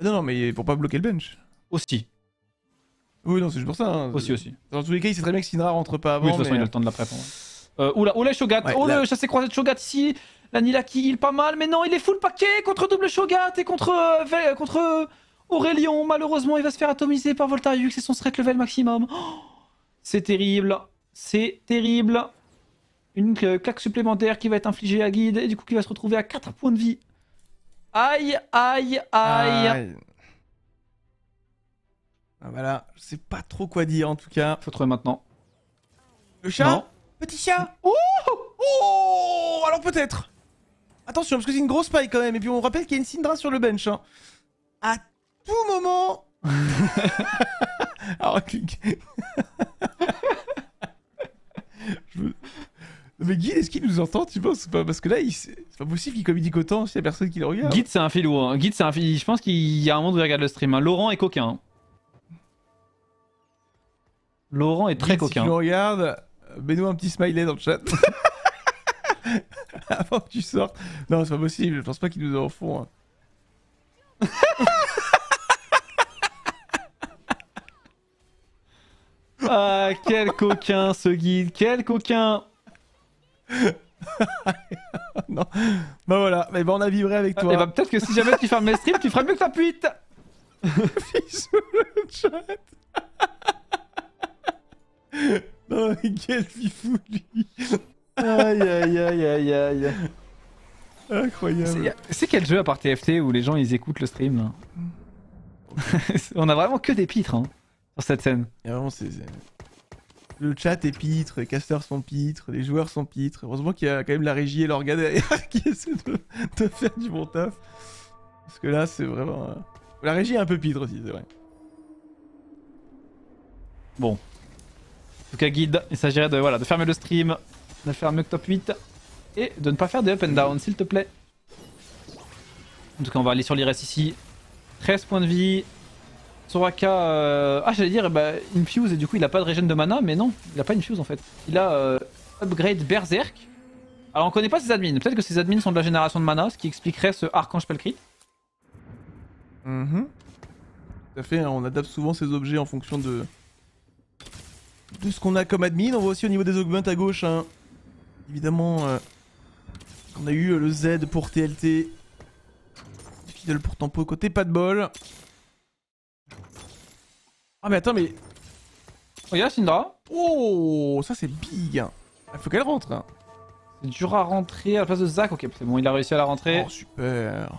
Non, non, mais pour pas bloquer le bench. Aussi. Oui, non, c'est juste pour ça. hein. Aussi, aussi. Dans tous les cas, il sait très bien que Syndra rentre pas avant. Oui, de toute façon, mais- il a le temps de la prep. en vrai. Euh, oula, oula, Shogat. Ouais, oh, là- le chassé croisé de Shogat ici. La Nila qui heal pas mal, mais non, il est full paquet contre double Shogat et contre. euh, contre. Aurélien, malheureusement, il va se faire atomiser par Voltariux et son threat level maximum. Oh, c'est terrible. C'est terrible. Une euh, claque supplémentaire qui va être infligée à Guide et du coup qui va se retrouver à 4 points de vie. Aïe, aïe, aïe. Ah, voilà, je sais pas trop quoi dire en tout cas. Faut trouver maintenant. Le chat Petit chat Oh Oh Alors peut-être Attention, parce que c'est une grosse paille quand même. Et puis on rappelle qu'il y a une Syndra sur le bench. Hein. À tout moment Alors, Mais Guide, est-ce qu'il nous entend, tu penses pas? Parce que là, c'est pas possible qu'il communique autant s'il y a personne qui le regarde. Guide, c'est un filou. Hein. Guide, c'est un filou. Je pense qu'il y a un monde où il regarde le stream. Hein. Laurent est coquin. Hein. Laurent est très coquin. Si tu nous regardes, mets-nous un petit smiley dans le chat. <laughs> Avant que tu sortes. Non, c'est pas possible. Je pense pas qu'il nous en font. <laughs> ah, quel coquin ce guide, quel coquin. <laughs> Non. Bah voilà, mais bah on a vibré avec toi. Et bah peut-être que si jamais tu fermes mes streams, tu feras mieux que ta puite. <laughs> Le chat. <laughs> Non mais quel fifou lui. Aïe aïe aïe aïe aïe. Incroyable. C'est quel jeu à part TFT où les gens ils écoutent le stream là? On a vraiment que des pitres hein, sur cette scène. Et vraiment c'est le chat est pitre, les casters sont pitres, les joueurs sont pitres. Heureusement qu'il y a quand même la régie et l'organe derrière <laughs> qui essaient de, faire du bon taf. Parce que là, c'est vraiment. Euh, la régie est un peu pitre aussi, c'est vrai. Bon. En tout cas, guide, il s'agirait de, voilà, de fermer le stream, de faire mieux que top 8 et de ne pas faire de up and down, s'il te plaît. En tout cas, on va aller sur l'IRS ici. 13 points de vie, Soraka. Euh, ah, j'allais dire, bah, Infuse, et du coup, il a pas de régène de mana, mais non, il a pas Infuse en fait. Il a euh, Upgrade Berserk. Alors, on connaît pas ses admins. Peut-être que ses admins sont de la génération de mana, ce qui expliquerait ce Archange Spellcrit. Mhm. Tout à fait, on adapte souvent ces objets en fonction de. de ce qu'on a comme admin. On voit aussi au niveau des augments à gauche, hein. évidemment, euh, on a eu le Z pour TLT. Fidèle pour Tempo côté, pas de bol. Ah mais attends mais... Regarde Syndra. Oh ça c'est big. Il faut qu'elle rentre. Hein. C'est dur à rentrer à la place de Zac. Ok c'est bon il a réussi à la rentrer. Oh super.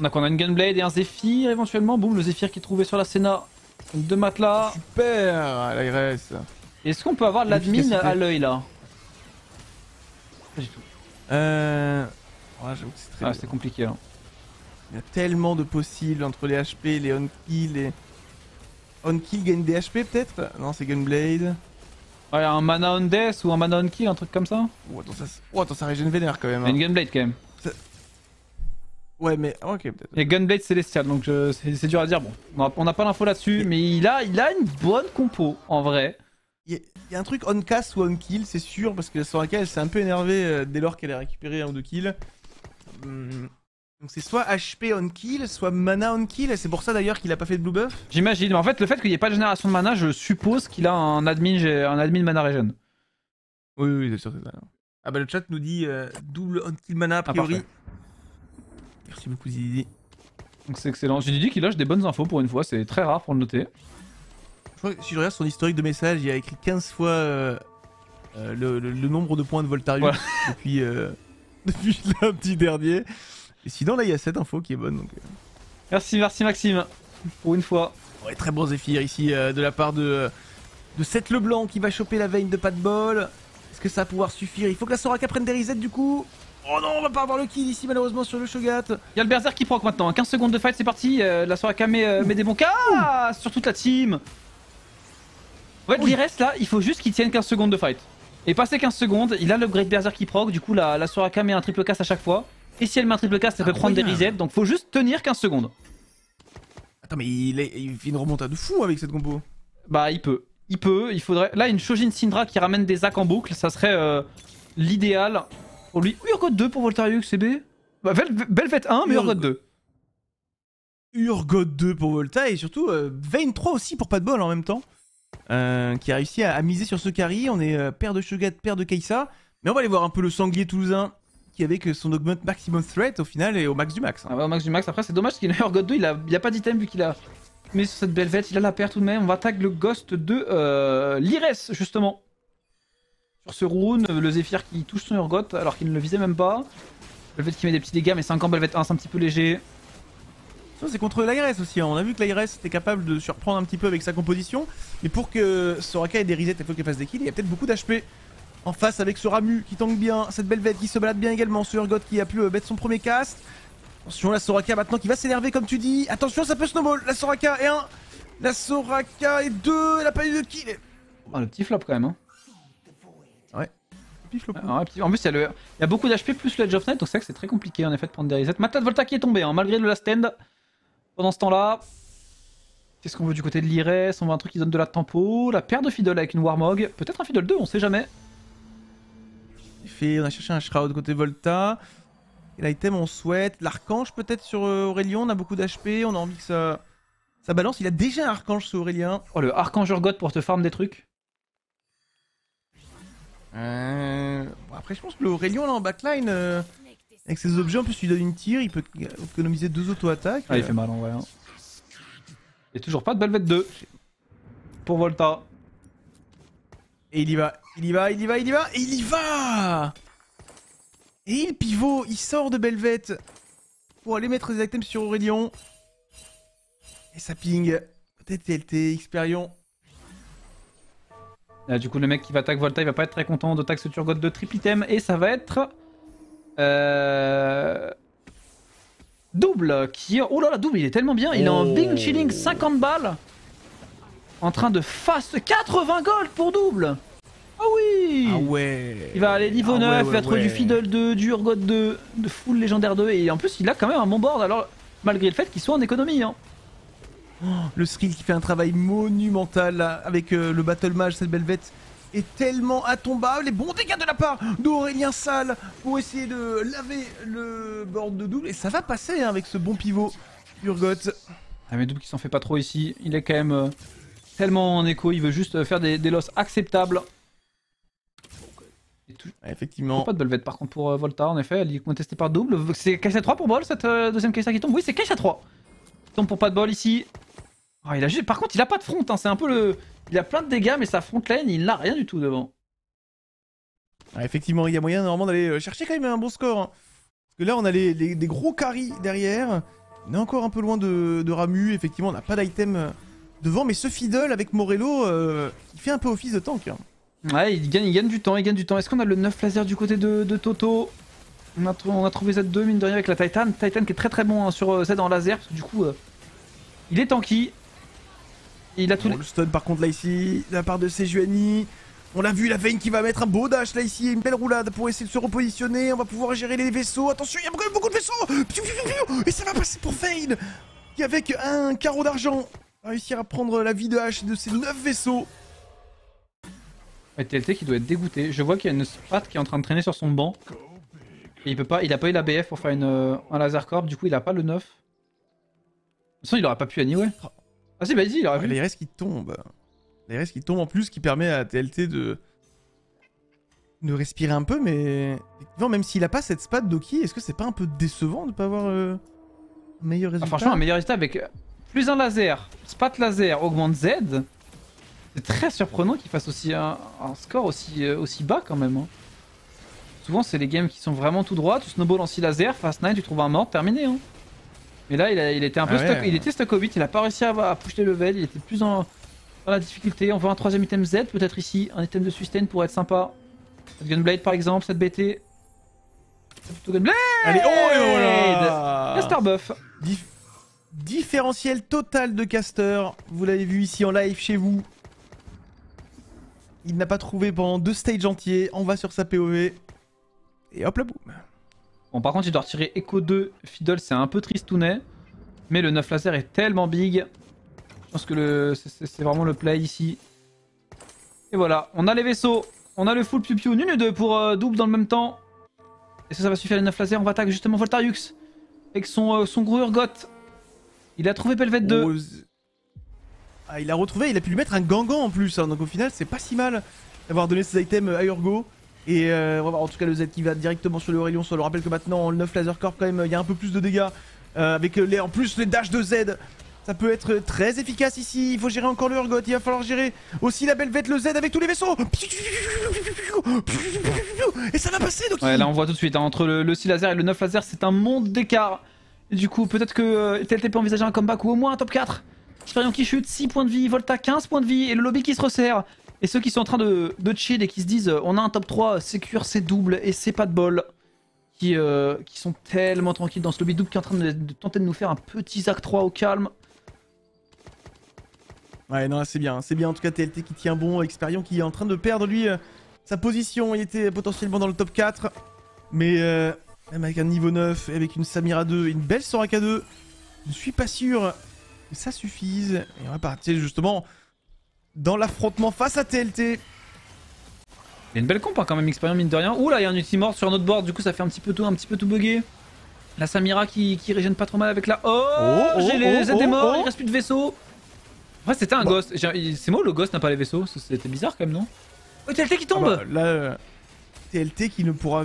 On a quoi On a une Gunblade et un Zephyr éventuellement. Boum le Zephyr qui est trouvé sur la Senna. Deux matelas. Super l'ARS. Est-ce qu'on peut avoir de l'admin à l'œil là? Pas du tout. Euh... Ouais, j'avoue que c'est très... Ah c'est compliqué là. Il y a tellement de possibles entre les HP, les on-kill, les... On kill gagne des HP peut-être Non, c'est Gunblade. Ouais, un mana on death ou un mana on kill, un truc comme ça Oh, attends, ça, oh, attends, ça régène vénère quand même. Hein. Une Gunblade quand même. Ouais, mais ok, peut-être. Il y a Gunblade Célestial, donc c'est dur à dire. Bon, on n'a pas l'info là-dessus, mais il a, il a une bonne compo en vrai. Il y, a, un truc on cast ou on kill, c'est sûr, parce que Soraka elle s'est un peu énervée euh, dès lors qu'elle a récupéré un ou deux kills. Hum, donc c'est soit HP on kill, soit mana on kill, et c'est pour ça d'ailleurs qu'il a pas fait de blue buff J'imagine, mais en fait le fait qu'il n'y ait pas de génération de mana, je suppose qu'il a un admin, un admin mana regen. Oui, oui, c'est sûr, c'est ça. Ah bah le chat nous dit euh, double on kill mana a ah, priori. Merci beaucoup Zidi. Donc c'est excellent. J'ai dit qu'il lâche des bonnes infos pour une fois, c'est très rare pour le noter. Je crois que si je regarde son historique de messages, il a écrit 15 fois euh, euh, le, nombre de points de Voltarius <laughs> depuis, <laughs> depuis lundi dernier. Et sinon, là, il y a cette info qui est bonne. Donc, euh. Merci, merci Maxime, pour une fois. Ouais, très bon Zephyr ici euh, de la part de, euh, de Seth Leblanc qui va choper la veine de pas de bol. Est-ce que ça va pouvoir suffire? Il faut que la Soraka prenne des resets du coup. Oh non, on va pas avoir le kill ici malheureusement sur le Shogat. Il y a le Berserk qui proc maintenant? 15 secondes de fight, c'est parti. la Soraka met, met, des bons cas sur toute la team. En fait, reste là, il faut juste qu'il tienne 15 secondes de fight. Et passer 15 secondes, il a l'upgrade Berserk qui proc. Du coup, la, la Soraka met un triple casse à chaque fois. Et si elle met un triple cast, ça peut prendre des resets. Donc faut juste tenir 15 secondes. Attends, mais il, est, il fait une remontade de fou avec cette combo. Bah, il peut. Il peut. Il faudrait. Là, une Shojin Syndra qui ramène des Zac en boucle, ça serait euh, l'idéal pour lui. Urgot 2 pour Voltarius, CB. Bah, Velvet 1, mais Urgot 2. Urgot 2 pour Volta et surtout euh, Vayne 3 aussi pour pas de bol en même temps. Euh, qui a réussi à, miser sur ce carry. On est euh, père de Shogat, père de Keisa. Mais on va aller voir un peu le sanglier toulousain qui avec son augment maximum threat au final est au max du max. hein. Ah au max du max. Après, c'est dommage qu'il ait Urgot 2. Il a, il a pas d'item vu qu'il a mis sur cette belle vête. Il a la paire tout de même. On va attaquer le ghost de euh, l'Ires, justement. Sur ce rune, le Zephyr qui touche son Urgot alors qu'il ne le visait même pas. Belvet qui met des petits dégâts, mais c'est encore Belvet 1, c'est un petit peu léger. C'est contre l'Aires aussi. hein. On a vu que l'Aires était capable de surprendre un petit peu avec sa composition. Mais pour que Soraka ait des resets et faut qu'il fasse des kills, il y a peut-être beaucoup d'HP. En face avec ce Ramu qui tank bien, cette Belvette qui se balade bien également, ce Urgot qui a pu euh, mettre son premier cast. Attention la Soraka maintenant qui va s'énerver comme tu dis. Attention ça peut snowball. La Soraka est 1. La Soraka est 2. Elle a pas eu de kill. Oh, le petit flop quand même. Hein. Pif, le coup. Ah, ouais, petit- En plus, il y, a le- il y a beaucoup d'HP plus le Edge of Night, donc c'est vrai que c'est très compliqué en effet de prendre des resets. Matat Volta qui est tombé, hein, malgré le last end. Pendant ce temps-là, qu'est-ce qu'on veut du côté de l'Ires On veut un truc qui donne de la tempo. La paire de Fiddle avec une Warmog. Peut-être un Fiddle 2, on sait jamais. Fait, on a cherché un Shroud côté Volta. Et l'item on souhaite. L'archange peut-être sur euh, Aurélien, on a beaucoup d'HP, on a envie que ça, ça balance. Il a déjà un archange sur Aurélien. Oh, le Archange Urgot pour te farm des trucs? Euh, bon, après, je pense que le Aurélien là en backline, euh, avec ses objets, en plus, il donne une tire, il peut économiser deux auto-attaques. Ah, il fait mal en vrai. hein. A toujours pas de Belvet 2 pour Volta. Et il y va, il y va, il y va, il y va, et il y va Et le pivot, il sort de Belvette pour aller mettre des items sur Aurélien. Et ça ping. Peut-être TLT, Xperion. Là, du coup, le mec qui va attaquer Volta, il va pas être très content de taxe Turgot de triple item et ça va être. Euh... Double qui. Oh là là, double, il est tellement bien. Il est en Oh. Bing Chilling 50 balles. En train de fast 80 gold pour double. Ah oui Ah ouais Il va aller niveau Ah 9, ouais, il va ouais, être ouais. du Fiddle 2, du Urgot 2, de full légendaire 2 et en plus il a quand même un bon board alors malgré le fait qu'il soit en économie. Hein. Le skill qui fait un travail monumental là, avec euh, le Battle Mage, cette Belvette est tellement intombable. Les bons dégâts de la part d'Aurélien Sale pour essayer de laver le board de double. Et ça va passer hein, avec ce bon pivot Urgot. Ah mais double qui s'en fait pas trop ici, il est quand même euh, tellement en écho, il veut juste euh, faire des, des losses acceptables. Tout- effectivement. Pas de Belvet par contre pour euh, Volta en effet, elle est contestée par double. C'est KC3 pour Ball cette euh, deuxième KC qui tombe? Oui c'est KC3. Il tombe pour pas de Ball ici. Ah, il a juste... Par contre il a pas de front, hein, c'est un peu le... Il a plein de dégâts mais sa front lane il n'a rien du tout devant. Effectivement, il y a moyen normalement d'aller euh, chercher quand même un bon score. hein. Parce que là, on a les, les- des gros carries derrière. On est encore un peu loin de, de Ramu. Effectivement, on n'a pas d'item devant. Mais ce Fiddle avec Morello, euh, il fait un peu office de tank. hein. Ouais, il gagne, il gagne du temps, il gagne du temps. Est-ce qu'on a le 9 laser du côté de, Toto? On a, trouvé Z2 mine de rien avec la Titan. Titan qui est très très bon hein, sur euh, Z en laser du coup euh, il est tanky. Il a tout. Le stun par contre là ici, la part de Sejuani. On l'a vu, la Vayne qui va mettre un beau dash là ici, une belle roulade pour essayer de se repositionner. On va pouvoir gérer les vaisseaux. Attention, il y a quand même beaucoup de vaisseaux. Et ça va passer pour Vayne qui avec un carreau d'argent va réussir à prendre la vie de H de ses 9 vaisseaux. Ouais, TLT qui doit être dégoûté. Je vois qu'il y a une spat qui est en train de traîner sur son banc. Et il peut pas, il a pas eu la BF pour faire une, euh, un laser corp, du coup il a pas le 9. De toute façon il aurait pas pu anyway. Ah si bah il aurait Ouais, pu. les restes qui tombent. Les restes qui tombent en plus qui permet à TLT de de respirer un peu, mais effectivement, même s'il a pas cette spat Doki, est-ce que c'est pas un peu décevant de pas avoir euh, un meilleur Ah, résultat? franchement un meilleur résultat avec euh, plus un laser, spat laser, augmente Z. C'est très surprenant qu'il fasse aussi un, un score aussi, euh, aussi bas quand même. hein. Souvent c'est les games qui sont vraiment tout droit, tu snowball en 6 laser, fast 9, tu trouves un mort, terminé. Hein. Mais là il, a- il était un peu Ah ouais. il était stuck au 8, il a pas réussi à, à push les levels, il était plus en, dans la difficulté. On veut un troisième item Z peut-être ici, un item de sustain pour être sympa. Cette Gunblade par exemple, cette BT. Plutôt Gunblade Allez, oh et voilà Caster buff. Dif- Différentiel total de caster. Vous l'avez vu ici en live chez vous. Il n'a pas trouvé pendant deux stages entiers. On va sur sa POV. Et hop là, boum. Bon, par contre, il doit retirer Echo 2. Fiddle, c'est un peu tristounet. Mais le 9 laser est tellement big. Je pense que le... c'est- vraiment le play ici. Et voilà, on a les vaisseaux. On a le full piu piu. Nunu 2 pour euh, double dans le même temps. Est-ce que ça va suffire les 9 lasers On va attaquer justement Voltariux. Avec son, euh, son gros Urgot. Il a trouvé Pelvet 2. Oh, z- Ah, il a retrouvé, il a pu lui mettre un gangan en plus. hein, donc au final, c'est pas si mal d'avoir donné ses items à Urgo. Et euh, on va voir en tout cas le Z qui va directement sur le Aurelion. On le rappelle que maintenant, le 9 Laser Corp, quand même, il y a un peu plus de dégâts. euh, avec les, en plus les dash de Z. Ça peut être très efficace ici. Il faut gérer encore le Urgot. Il va falloir gérer aussi la Belvette, le Z avec tous les vaisseaux. Et ça va passer, donc Ouais, là on voit tout de suite, hein, entre le, le 6 laser et le 9 laser, c'est un monde d'écart. Du coup, peut-être que euh, TLT un comeback ou au moins un top 4. Expérion qui chute, 6 points de vie, Volta 15 points de vie et le lobby qui se resserre. Et ceux qui sont en train de, de chill et qui se disent euh, on a un top 3, sécure, c'est double et c'est pas de bol. Qui, euh, qui sont tellement tranquilles dans ce lobby double qui est en train de, tenter de nous faire un petit Zac 3 au calme. Ouais, non, c'est bien. C'est bien en tout cas TLT qui tient bon. Experion qui est en train de perdre lui euh, sa position. Il était potentiellement dans le top 4. Mais euh, même avec un niveau 9 et avec une Samira 2 et une belle Soraka 2, je ne suis pas sûr que ça suffise. Et on va partir justement dans l'affrontement face à TLT. Il y a une belle comp hein, quand même, Experion mine de rien. Ouh là, il y a un Ultimort sur notre board, du coup ça fait un petit peu tout, un petit peu tout bugué. La Samira qui, qui régène pas trop mal avec la. Oh, Oh, oh, J'ai les oh, ZD morts, oh. il reste plus de vaisseaux. Ouais, c'était un Bon. ghost. J'ai- C'est moi le ghost n'a pas les vaisseaux C'était bizarre quand même, non Oh, TLT qui Ah tombe bah, là, euh, TLT qui ne pourra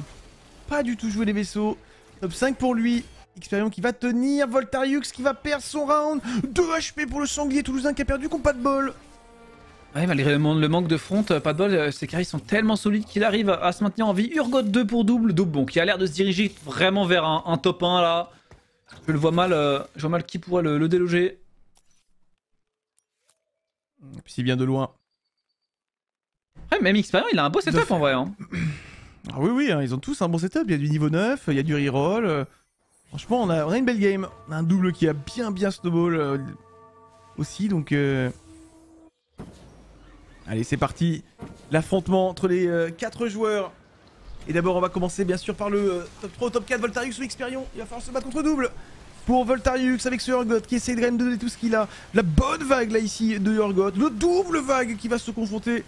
pas du tout jouer les vaisseaux. Top 5 pour lui. Experion qui va tenir. Voltariux qui va perdre son round. 2 HP pour le sanglier toulousain qui a perdu contre pas de bol. Ouais, malgré le, man- le manque de front, euh, pas de bol, euh, ces carries sont tellement solides qu'il arrive à se maintenir en vie. Urgot 2 pour double, double, bon, qui a l'air de se diriger vraiment vers un, un top 1 là. Je le vois mal, euh, je vois mal qui pourrait le, le déloger. Et puis c'est bien de loin. Ouais, même Experion, il a un beau setup en vrai. Hein. Ah oui, oui, hein, ils ont tous un bon setup. Il y a du niveau 9, il y a du reroll. Euh, franchement, on a, on une belle game. On a un double qui a bien, bien snowball euh, aussi. Donc, euh, allez, c'est parti. L'affrontement entre les 4 joueurs. Et d'abord, on va commencer bien sûr par le euh, top 3 ou top 4. Voltariux ou Experion. Il va falloir se battre contre double. Pour Voltariux avec ce Urgot qui essaie de donner tout ce qu'il a. La bonne vague là ici de Urgot. Le double vague qui va se confronter.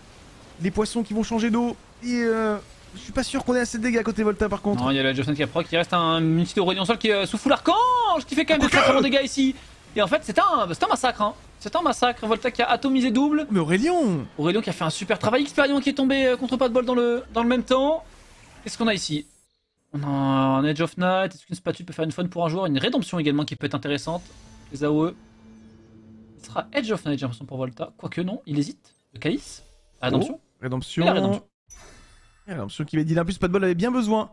Les poissons qui vont changer d'eau. Et euh, je suis pas sûr qu'on ait assez de dégâts côté Volta par contre. Non, il y a la Jocelyn qui a proc, il reste un une petite Aurélien Sol qui est euh, sous full archange, qui fait quand même des très bons dégâts ici. Et en fait, c'est un, un massacre. Hein. C'est un massacre. Volta qui a atomisé double. Mais Aurélien Aurélien qui a fait un super travail. Experion qui est tombé euh, contre pas de bol dans le, dans le même temps. Qu'est-ce qu'on a ici? On a un Edge of Night. Est-ce qu'une spatule peut faire une fun pour un joueur? Une rédemption également qui peut être intéressante. Les AOE. Ce sera Edge of Night, j'ai l'impression, pour Volta. Quoique non, il hésite. Le Calice La rédemption Rédemption. Et la rédemption. La rédemption qui va dire en plus pas de bol avait bien besoin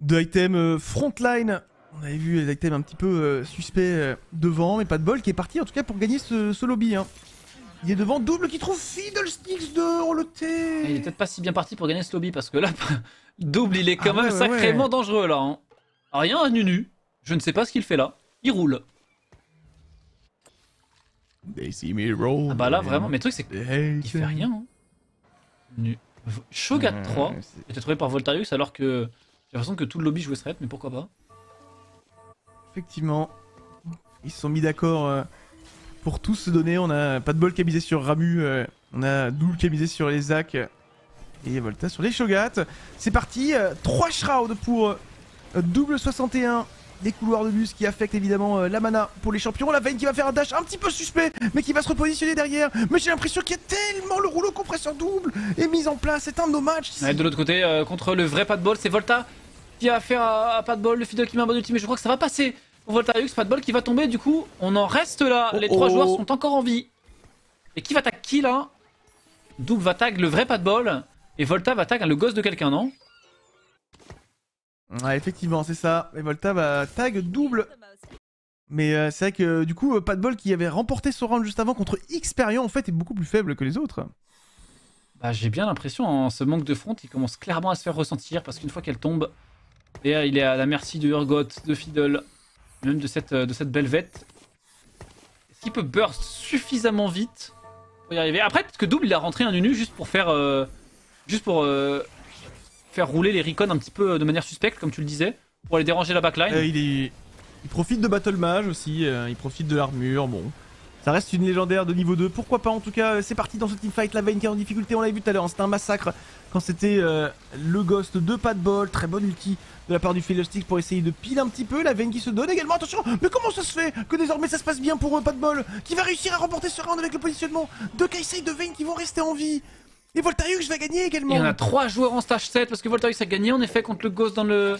de items euh, frontline. On avait vu les items un petit peu euh, suspects euh, devant, mais pas de bol qui est parti en tout cas pour gagner ce, ce lobby. Hein. Il est devant, double qui trouve Fiddlesticks de on le Il est peut-être pas si bien parti pour gagner ce lobby parce que là, <laughs> double, il est quand Ah même ouais, sacrément ouais. dangereux là. Hein. Rien à Nunu. Je ne sais pas ce qu'il fait là. Il roule. They see me roll. Ah bah là vraiment, mais le truc c'est qu'il fait rien. Hein. Nu. Shogat 3 Ouais, c'est- était trouvé par Voltarius alors que j'ai l'impression que tout le lobby jouait Threat, mais pourquoi pas Effectivement. Ils se sont mis d'accord euh, pour tous se donner. On a pas de bol qui a misé sur Ramu. euh, on a Doul qui a misé sur les Zach. Et Volta sur les Shogat. C'est parti. 3 Shrouds pour euh, double 61. Les couloirs de bus qui affectent évidemment euh, la mana pour les champions. La veine qui va faire un dash un petit peu suspect, mais qui va se repositionner derrière. Mais j'ai l'impression qu'il y a tellement le rouleau compresseur double est mis en place. C'est un de nos matchs. ici. Ouais, De l'autre côté, euh, contre le vrai pas de bol, c'est Volta qui a fait un pas de bol, le Fiddle qui met un bon ulti, mais je crois que ça va passer pour Voltarius, pas de bol qui va tomber, du coup on en reste là, Oh les trois oh. joueurs sont encore en vie. Et qui va tag qui là? Double va tag le vrai pas de bol, et Volta va tag le gosse de quelqu'un, non? Effectivement, c'est ça. Et Volta va tag double. Mais euh, c'est vrai que du coup, euh, pas qui avait remporté son round juste avant contre Xperion en fait est beaucoup plus faible que les autres. Bah j'ai bien l'impression, en ce manque de front, il commence clairement à se faire ressentir, parce qu'une fois qu'elle tombe, euh, il est à la merci de Urgot, de Fiddle, même de cette, euh, de cette Belvette. Est-ce qu'il peut burst suffisamment vite pour y arriver? Après, peut-être que Double, il a rentré un Nunu juste pour faire... euh, juste pour euh, faire rouler les recons un petit peu euh, de manière suspecte, comme tu le disais, pour aller déranger la backline. Euh, il, est... il profite de Battle Mage aussi, euh, il profite de l'armure, bon. Ça reste une légendaire de niveau 2, pourquoi pas en tout cas, c'est parti dans ce teamfight, la Vayne qui est en difficulté, on l'avait vu tout à l'heure, hein, c'était un massacre quand c'était le Ghost de pas de bol, très bonne ulti de la part du Fiddlestick pour essayer de pile un petit peu, la Vayne qui se donne également, attention, mais comment ça se fait que désormais ça se passe bien pour euh, pas de bol, qui va réussir à remporter ce round avec le positionnement de Kaisei de Vayne qui vont rester en vie Et Voltarius va gagner également on a trois joueurs en stage 7 parce que Voltarius a gagné en effet contre le Ghost dans le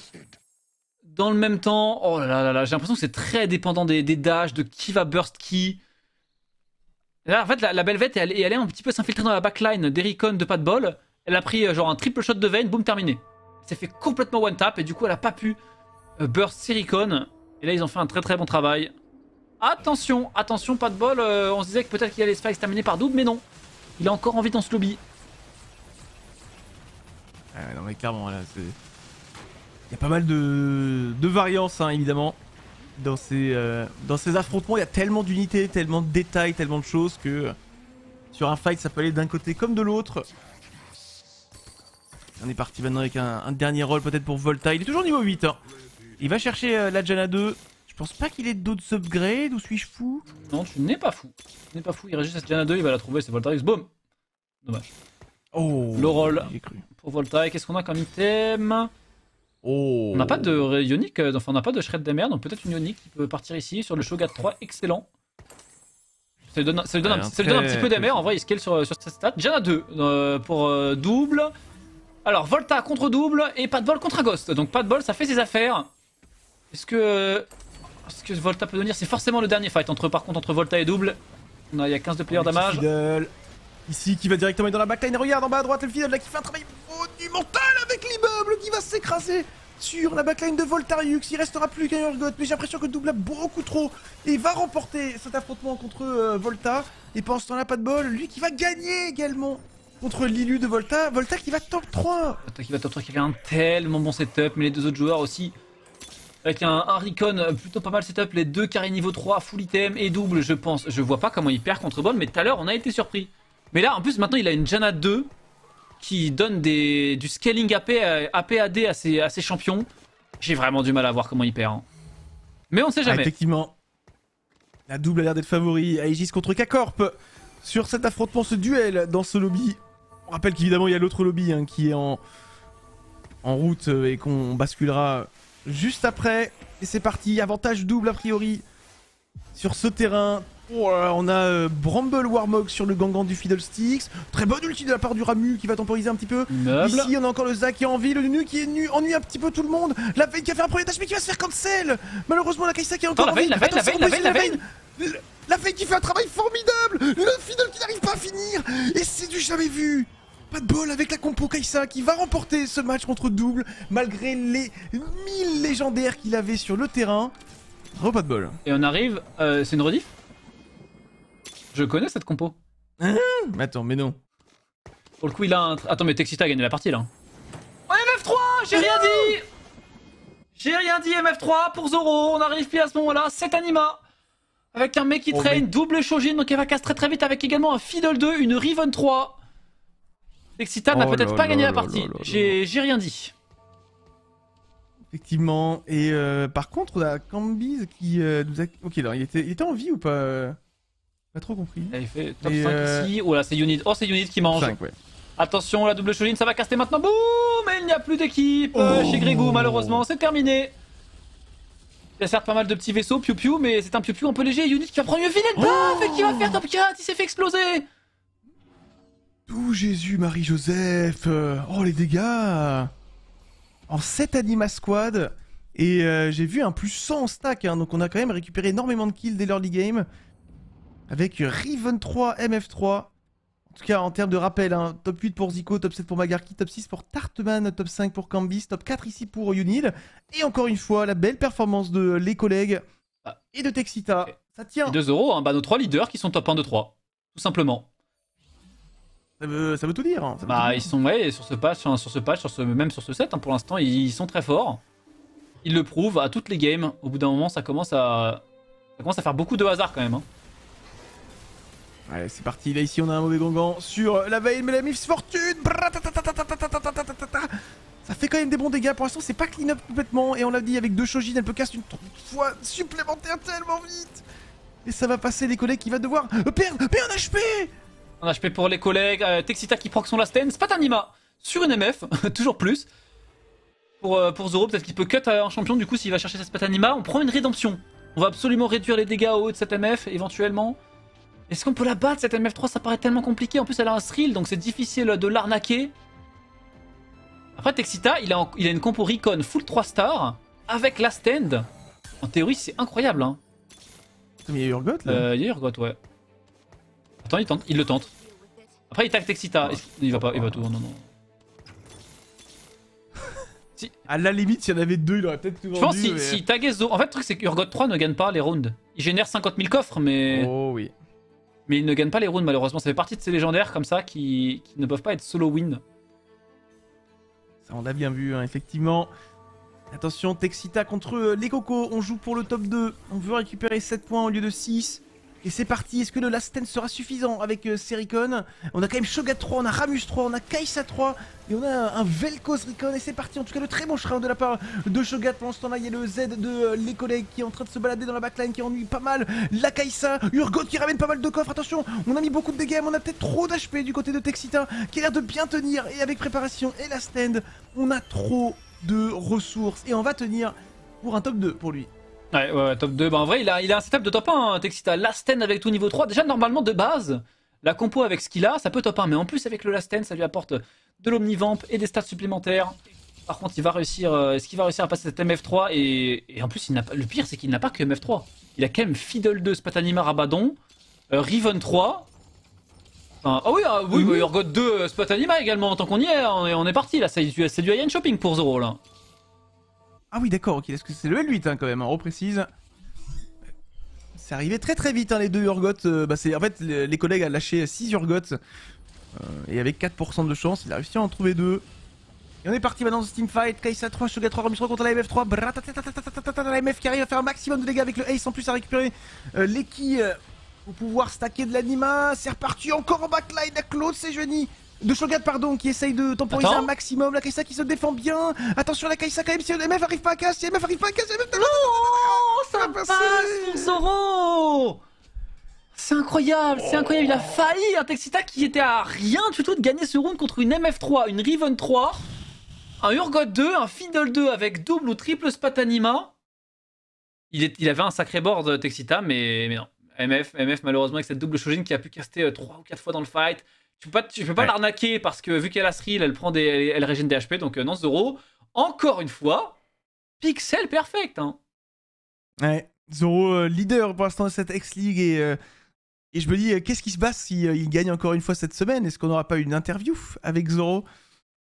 dans le même temps. Oh là là là, j'ai l'impression que c'est très dépendant des, des dashs, de qui va burst qui. Là, en fait, la, la Belvette est allée, est un petit peu s'infiltrer dans la backline d'Ericon de pas de bol. Elle a pris euh, genre un triple shot de Vayne, boum, terminé. Elle s'est fait complètement one tap et du coup, elle a pas pu euh, burst Siricon. Et là, ils ont fait un très très bon travail. Attention, attention, pas de bol. euh, on se disait que peut-être qu'il allait se faire exterminer par double, mais non. Il a encore envie dans ce lobby. Ah, non mais clairement là c'est... Il y a pas mal de, de variances hein, évidemment dans ces, euh, dans ces affrontements. Il y a tellement d'unités, tellement de détails, tellement de choses que euh, sur un fight ça peut aller d'un côté comme de l'autre. On est parti maintenant avec un, dernier rôle peut-être pour Volta. Il est toujours niveau 8. hein. Il va chercher euh, la Jana 2. Je pense pas qu'il ait d'autres upgrades ou suis-je fou? Non, tu n'es pas fou. Tu n'es pas fou. Il reste juste Jana 2, il va la trouver, c'est Voltarix. Boum Dommage. Oh Le rôle. J'ai cru. Pour Volta, qu'est-ce qu'on a comme item Oh On n'a pas de Ionic, euh, enfin on n'a pas de Shred d'Emer, donc peut-être une Ionic qui peut partir ici sur le Shogat 3, excellent. Ça lui donne, ça lui donne, Ouais, un, un ça lui donne un très- petit peu d'Emer, en vrai il scale sur, sur cette stat. Jana 2 euh, pour euh, double. Alors Volta contre double et pas de bol contre Ghost, donc pas de bol, ça fait ses affaires. Est-ce que, ce que Volta peut devenir? C'est forcément le dernier fight, entre, par contre entre Volta et double. Il y a 15 de player Avec damage. Ici, qui va directement dans la backline. Regarde en bas à droite, le Fiddle là qui fait un travail monumental avec l'immeuble qui va s'écraser sur la backline de Voltariux. Il restera plus qu'un Urgot, mais j'ai l'impression que Double a beaucoup trop et va remporter cet affrontement contre euh, Volta. Et pendant ce temps-là, pas de bol, lui qui va gagner également contre Lilu de Volta. Volta qui va top 3. Volta qui va top 3 qui avait un tellement bon setup, mais les deux autres joueurs aussi. Avec un, un euh, plutôt pas mal setup, les deux carrés niveau 3, full item et double, je pense. Je vois pas comment il perd contre Ball, mais tout à l'heure on a été surpris. Mais là, en plus, maintenant il a une Jana 2 qui donne du scaling AP, euh, APAD à ses, champions. J'ai vraiment du mal à voir comment il perd. hein. Mais on sait Ah, jamais. effectivement. La double a l'air d'être favori. Aegis contre K-Corp sur cet affrontement, ce duel dans ce lobby. On rappelle qu'évidemment il y a l'autre lobby hein, qui est en, en route euh, et qu'on basculera juste après. Et c'est parti, avantage double a priori sur ce terrain. Oh là là, on a euh, Bramble Warmog sur le Gangan du Fiddlesticks. Très bonne ulti de la part du Ramu qui va temporiser un petit peu. Meuble. Ici, on a encore le Zac qui est en vie, le Nunu qui est nu, ennuie un petit peu tout le monde. La Vayne qui a fait un premier dash mais qui va se faire cancel. Malheureusement, la Kaisa qui est encore la en Vayne, vie. la la Attention, Vayne, la qui fait un travail formidable. Le Fiddle qui n'arrive pas à finir. Et c'est du jamais vu. Pas de bol avec la compo Kaisa qui va remporter ce match contre double malgré les 1000 légendaires qu'il avait sur le terrain. Oh, pas de bol. Et on arrive. euh, c'est une rediff? Je connais cette compo. Mais attends, mais non. Pour le coup, il a un. Attends, mais Texita a gagné la partie là. Oh, MF3 J'ai rien dit J'ai rien dit, MF3 pour Zoro. On arrive puis à ce moment-là. 7 anima. Avec un mec qui Oh, traîne, mais- double Shojin, donc elle va casse très très vite avec également un Fiddle 2, une Riven 3. Texita n'a Oh peut-être pas gagné la partie. J'ai j'ai rien dit. Effectivement. Et euh, par contre, on a Cambiz qui euh, nous a. Ok, alors il était, il était en vie ou pas euh? Pas trop compris. Elle fait top Et 5 euh, ici. Oh là, c'est Unit. Oh, c'est Unit qui mange. Ouais. Attention, la double Shojin, ça va caster maintenant. Boum Mais il n'y a plus d'équipe Oh. chez Grégou, malheureusement. C'est terminé. Il y a certes pas mal de petits vaisseaux, piou piou, mais c'est un piou piou un peu léger. Unit qui va prendre une vilaine baffe et qui va faire top 4. Il s'est fait exploser. Tout Jésus, Marie-Joseph Oh les dégâts En 7 Anima Squad, et euh, j'ai vu un plus 100 en stack, hein, donc on a quand même récupéré énormément de kills dès l'early game, avec Riven 3, MF3, en tout cas en termes de rappel, hein, top 8 pour Zico, top 7 pour Magarki, top 6 pour Tartman, top 5 pour Cambis, top 4 ici pour Unil, et encore une fois, la belle performance de les collègues Ah. et de Texita. Ça tient Et 2 euros, hein, bah nos 3 leaders qui sont top 1 de 3. Tout simplement. ça veut, ça veut tout dire. hein, tout Bah, dire. ils sont, ouais, sur ce patch, sur ce patch, sur ce, même sur ce set, hein, pour l'instant, ils sont très forts. Ils le prouvent à toutes les games. Au bout d'un moment, ça commence à. Ça commence à faire beaucoup de hasard quand même. Allez, c'est parti. Là, ici, on a un mauvais gongan sur la veille, mais la Mif's Fortune. Ça fait quand même des bons dégâts. Pour l'instant, c'est pas clean up complètement. Et on l'a dit, avec deux Shojin, elle peut casser une fois supplémentaire tellement vite. Et ça va passer les collègues qui va devoir perdre, un HP. Un HP pour les collègues. Texita qui proc son last stand. Spatanima sur une MF, toujours plus. Pour, pour Zoro, peut-être qu'il peut cut un champion du coup s'il va chercher sa Spatanima. On prend une rédemption. On va absolument réduire les dégâts au haut de cette MF éventuellement. Est-ce qu'on peut la battre cette MF3 Ça paraît tellement compliqué. En plus, elle a un thrill, donc c'est difficile de l'arnaquer. Après, Texita, il a, en- il a une compo Recon full 3 stars avec la stand. En théorie, c'est incroyable. Hein. Mais il y a Urgot là. Euh, il y a Urgot, ouais. Attends, il, tente, il le tente. Après, il tag Texita. Il va pas, il va tout. Non, non. <laughs> À la limite, s'il y en avait deux, il aurait peut-être tout Je pense vendu. si, mais- si taguait Zoro. En fait, le truc, c'est que Urgot 3 ne gagne pas les rounds. Il génère 50 000 coffres, mais. Oh oui. Mais il ne gagne pas les rounds malheureusement. Ça fait partie de ces légendaires comme ça qui, qui ne peuvent pas être solo win. Ça, on l'a bien vu, hein, effectivement. Attention, Texita contre euh, les Cocos. On joue pour le top 2. On veut récupérer 7 points au lieu de 6. Et c'est parti. Est-ce que le last stand sera suffisant avec euh, Sericon? On a quand même Shogat 3, on a Ramus 3, on a Kaisa 3. Et on a un Velkos Recon. Et c'est parti. En tout cas, le très bon shroud de la part de Shogat. Pendant ce temps-là, il y a le Z de euh, les collègues qui est en train de se balader dans la backline, qui ennuie pas mal. La Kaisa. Urgot qui ramène pas mal de coffres. Attention, on a mis beaucoup de dégâts. On a peut-être trop d'HP du côté de Texita qui a l'air de bien tenir. Et avec préparation et la stand, on a trop de ressources et on va tenir pour un top 2 pour lui. Ouais, ouais, ouais, top 2. Bah, en vrai, il a, il a un setup de top 1, hein, Texita. Last 10 avec tout niveau 3. Déjà, normalement, de base, la compo avec ce qu'il a, ça peut top 1. Mais en plus, avec le Last 10, ça lui apporte de l'omnivamp et des stats supplémentaires. Par contre, il va réussir. euh, Est-ce qu'il va réussir à passer cette MF3 et, et en plus, il n'a pas, le pire, c'est qu'il n'a pas que MF3. Il a quand même Fiddle 2, Spatanima, Rabadon, euh, Riven 3. Enfin, ah oui, ah oui, Mhm. bah, Urgot 2, euh, Spatanima également. Tant qu'on y est, on est, on est parti là. C'est du, du high-end shopping pour Zoro là. Ah oui, d'accord, ok. Est-ce que c'est le L8 hein, quand même On reprécise. C'est arrivé très très vite, hein, les deux Urgot. euh, bah, en fait, le- les collègues a lâché 6 Urgot. euh, et avec 4% de chance, il a réussi à en trouver deux. Et on est parti maintenant dans ce teamfight. Kaisa 3, Shoga 3, Ramus 3 contre la MF3. Bratatatatatatata, La MF qui arrive à faire un maximum de dégâts avec le Ace en plus à récupérer euh, l'Eki euh, pour pouvoir stacker de l'anima. C'est reparti encore en backline. La Claude, c'est Johnny. De Shogat, pardon, qui essaye de temporiser Attends. un maximum. La Kaisa qui se défend bien. Attention, la Kaisa quand même. Si le MF arrive pas à casser, si le MF arrive pas à casser, MF Oh, ça passe, passer. mon Zoro C'est incroyable, c'est incroyable. Il a failli un Texita qui était à rien du tout de gagner ce round contre une MF3, une Riven 3, un Urgot 2, un Fiddle 2 avec double ou triple Spatanima. Il, est, il avait un sacré board Texita, mais, mais non. MF, MF malheureusement avec cette double Shojin qui a pu caster 3 ou 4 fois dans le fight. Tu peux pas, tu peux pas Ouais. l'arnaquer parce que vu qu'elle a Srill, elle prend des, elle, elle régène des HP. Donc euh, non, Zoro, encore une fois, pixel perfect. Hein. Ouais, Zoro euh, leader pour l'instant de cette X-League et, euh, et je me dis, euh, qu'est-ce qui se passe si euh, il gagne encore une fois cette semaine? Est-ce qu'on n'aura pas une interview avec Zoro?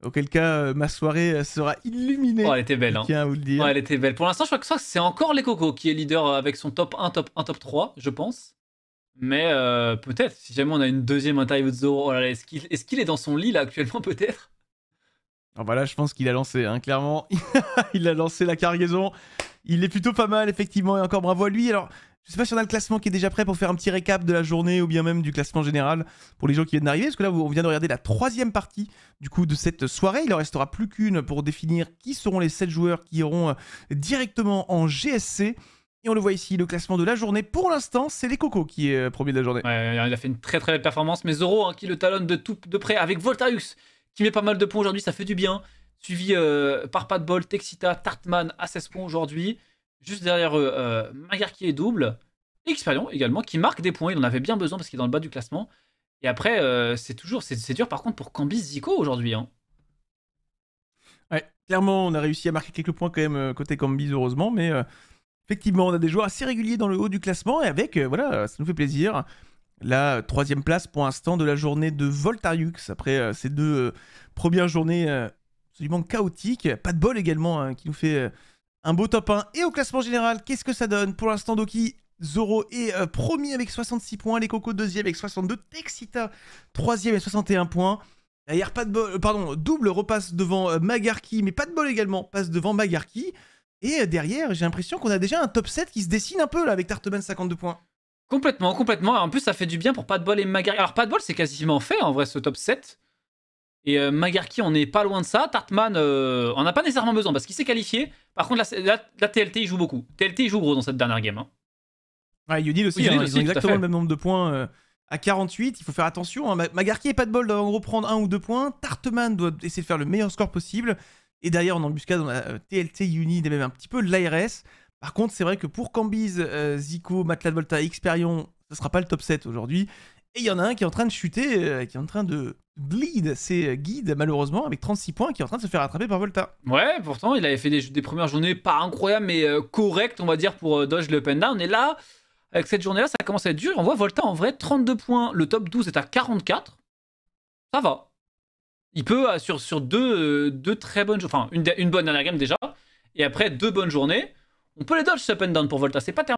Auquel cas, ma soirée sera illuminée. Oh, elle était belle. Hein. tiens vous le dire. Ouais, elle était belle. Pour l'instant, je crois que c'est encore les Cocos qui est leader avec son top 1, top 1, top 3, je pense. Mais euh, peut-être, si jamais on a une deuxième interview de Zoro, oh là là, est-ce qu'il est, dans son lit là actuellement, <laughs> peut-être? Alors voilà, je pense qu'il a lancé, hein, clairement. <laughs> il a lancé la cargaison. Il est plutôt pas mal, effectivement, et encore bravo à lui. Alors, je sais pas si on a le classement qui est déjà prêt pour faire un petit récap de la journée ou bien même du classement général pour les gens qui viennent d'arriver. Parce que là, on vient de regarder la troisième partie du coup de cette soirée. Il en restera plus qu'une pour définir qui seront les 7 joueurs qui iront euh, directement en GSC. Et on le voit ici, le classement de la journée. Pour l'instant, c'est les Cocos qui est euh, premier de la journée. Ouais, il a fait une très très belle performance. Mais Zoro, hein, qui le talonne de tout de près avec Voltarius, qui met pas mal de points aujourd'hui, ça fait du bien. Suivi euh, par Pat Ball, Texita, Tartman à 16 points aujourd'hui. Juste derrière eux, euh, Magarki est double. Et Xperion également, qui marque des points. Il en avait bien besoin parce qu'il est dans le bas du classement. Et après, euh, c'est toujours c'est dur par contre pour Cambis Zico aujourd'hui. Hein. Ouais, clairement, on a réussi à marquer quelques points quand même côté Cambi, heureusement, mais effectivement, on a des joueurs assez réguliers dans le haut du classement et avec, euh, voilà, ça nous fait plaisir. La troisième place pour l'instant de la journée de Voltariux après euh, ces deux euh, premières journées absolument chaotiques. Pas de bol également hein, qui nous fait un beau top 1. Et au classement général, qu'est-ce que ça donne? Pour l'instant, Doki. Zoro est premier avec 66 points, les Cocos deuxième avec 62, Texita troisième avec 61 points. Derrière, pas de bol, pardon, double repasse devant Magarki, mais pas de bol également, passe devant Magarki. Et euh, derrière, j'ai l'impression qu'on a déjà un top 7 qui se dessine un peu là avec Tarteman 52 points. Complètement, complètement. En plus, ça fait du bien pour Pas de Bol et Magarki. Alors, Pas de Bol, c'est quasiment fait en vrai, ce top 7. Et euh, Magarki, on n'est pas loin de ça. Tartman, euh, on n'a pas nécessairement besoin parce qu'il s'est qualifié. Par contre, la, la- la TLT, il joue beaucoup. TLT, il joue gros dans cette dernière game. hein. Ouais, Yodil aussi, Oui, Yodil hein, aussi, ils ont exactement le même nombre de points euh, à 48. Il faut faire attention. hein. Ma- Magarki et pas de bol doivent en gros prendre un ou deux points. Tarteman doit essayer de faire le meilleur score possible. Et derrière, en embuscade, on a euh, TLT, Uni, et même un petit peu l'ARS. Par contre, c'est vrai que pour Cambiz, euh, Zico, Matelas de Volta, Xperion, ça sera pas le top 7 aujourd'hui. Et il y en a un qui est en train de chuter, euh, qui est en train de bleed, c'est Guide malheureusement, avec 36 points, qui est en train de se faire rattraper par Volta. Ouais, pourtant, il avait fait des, premières journées pas incroyables, mais euh, correctes, on va dire, pour dodge le up and down. Et là, avec cette journée-là, ça commence à être dur. On voit Volta en vrai, 32 points. Le top 12 est à 44. Ça va. Il peut, euh, sur, sur deux, euh, deux très bonnes enfin, une, bonne dernière game déjà, et après deux bonnes journées, on peut les dodge up and down pour Volta. C'est pas.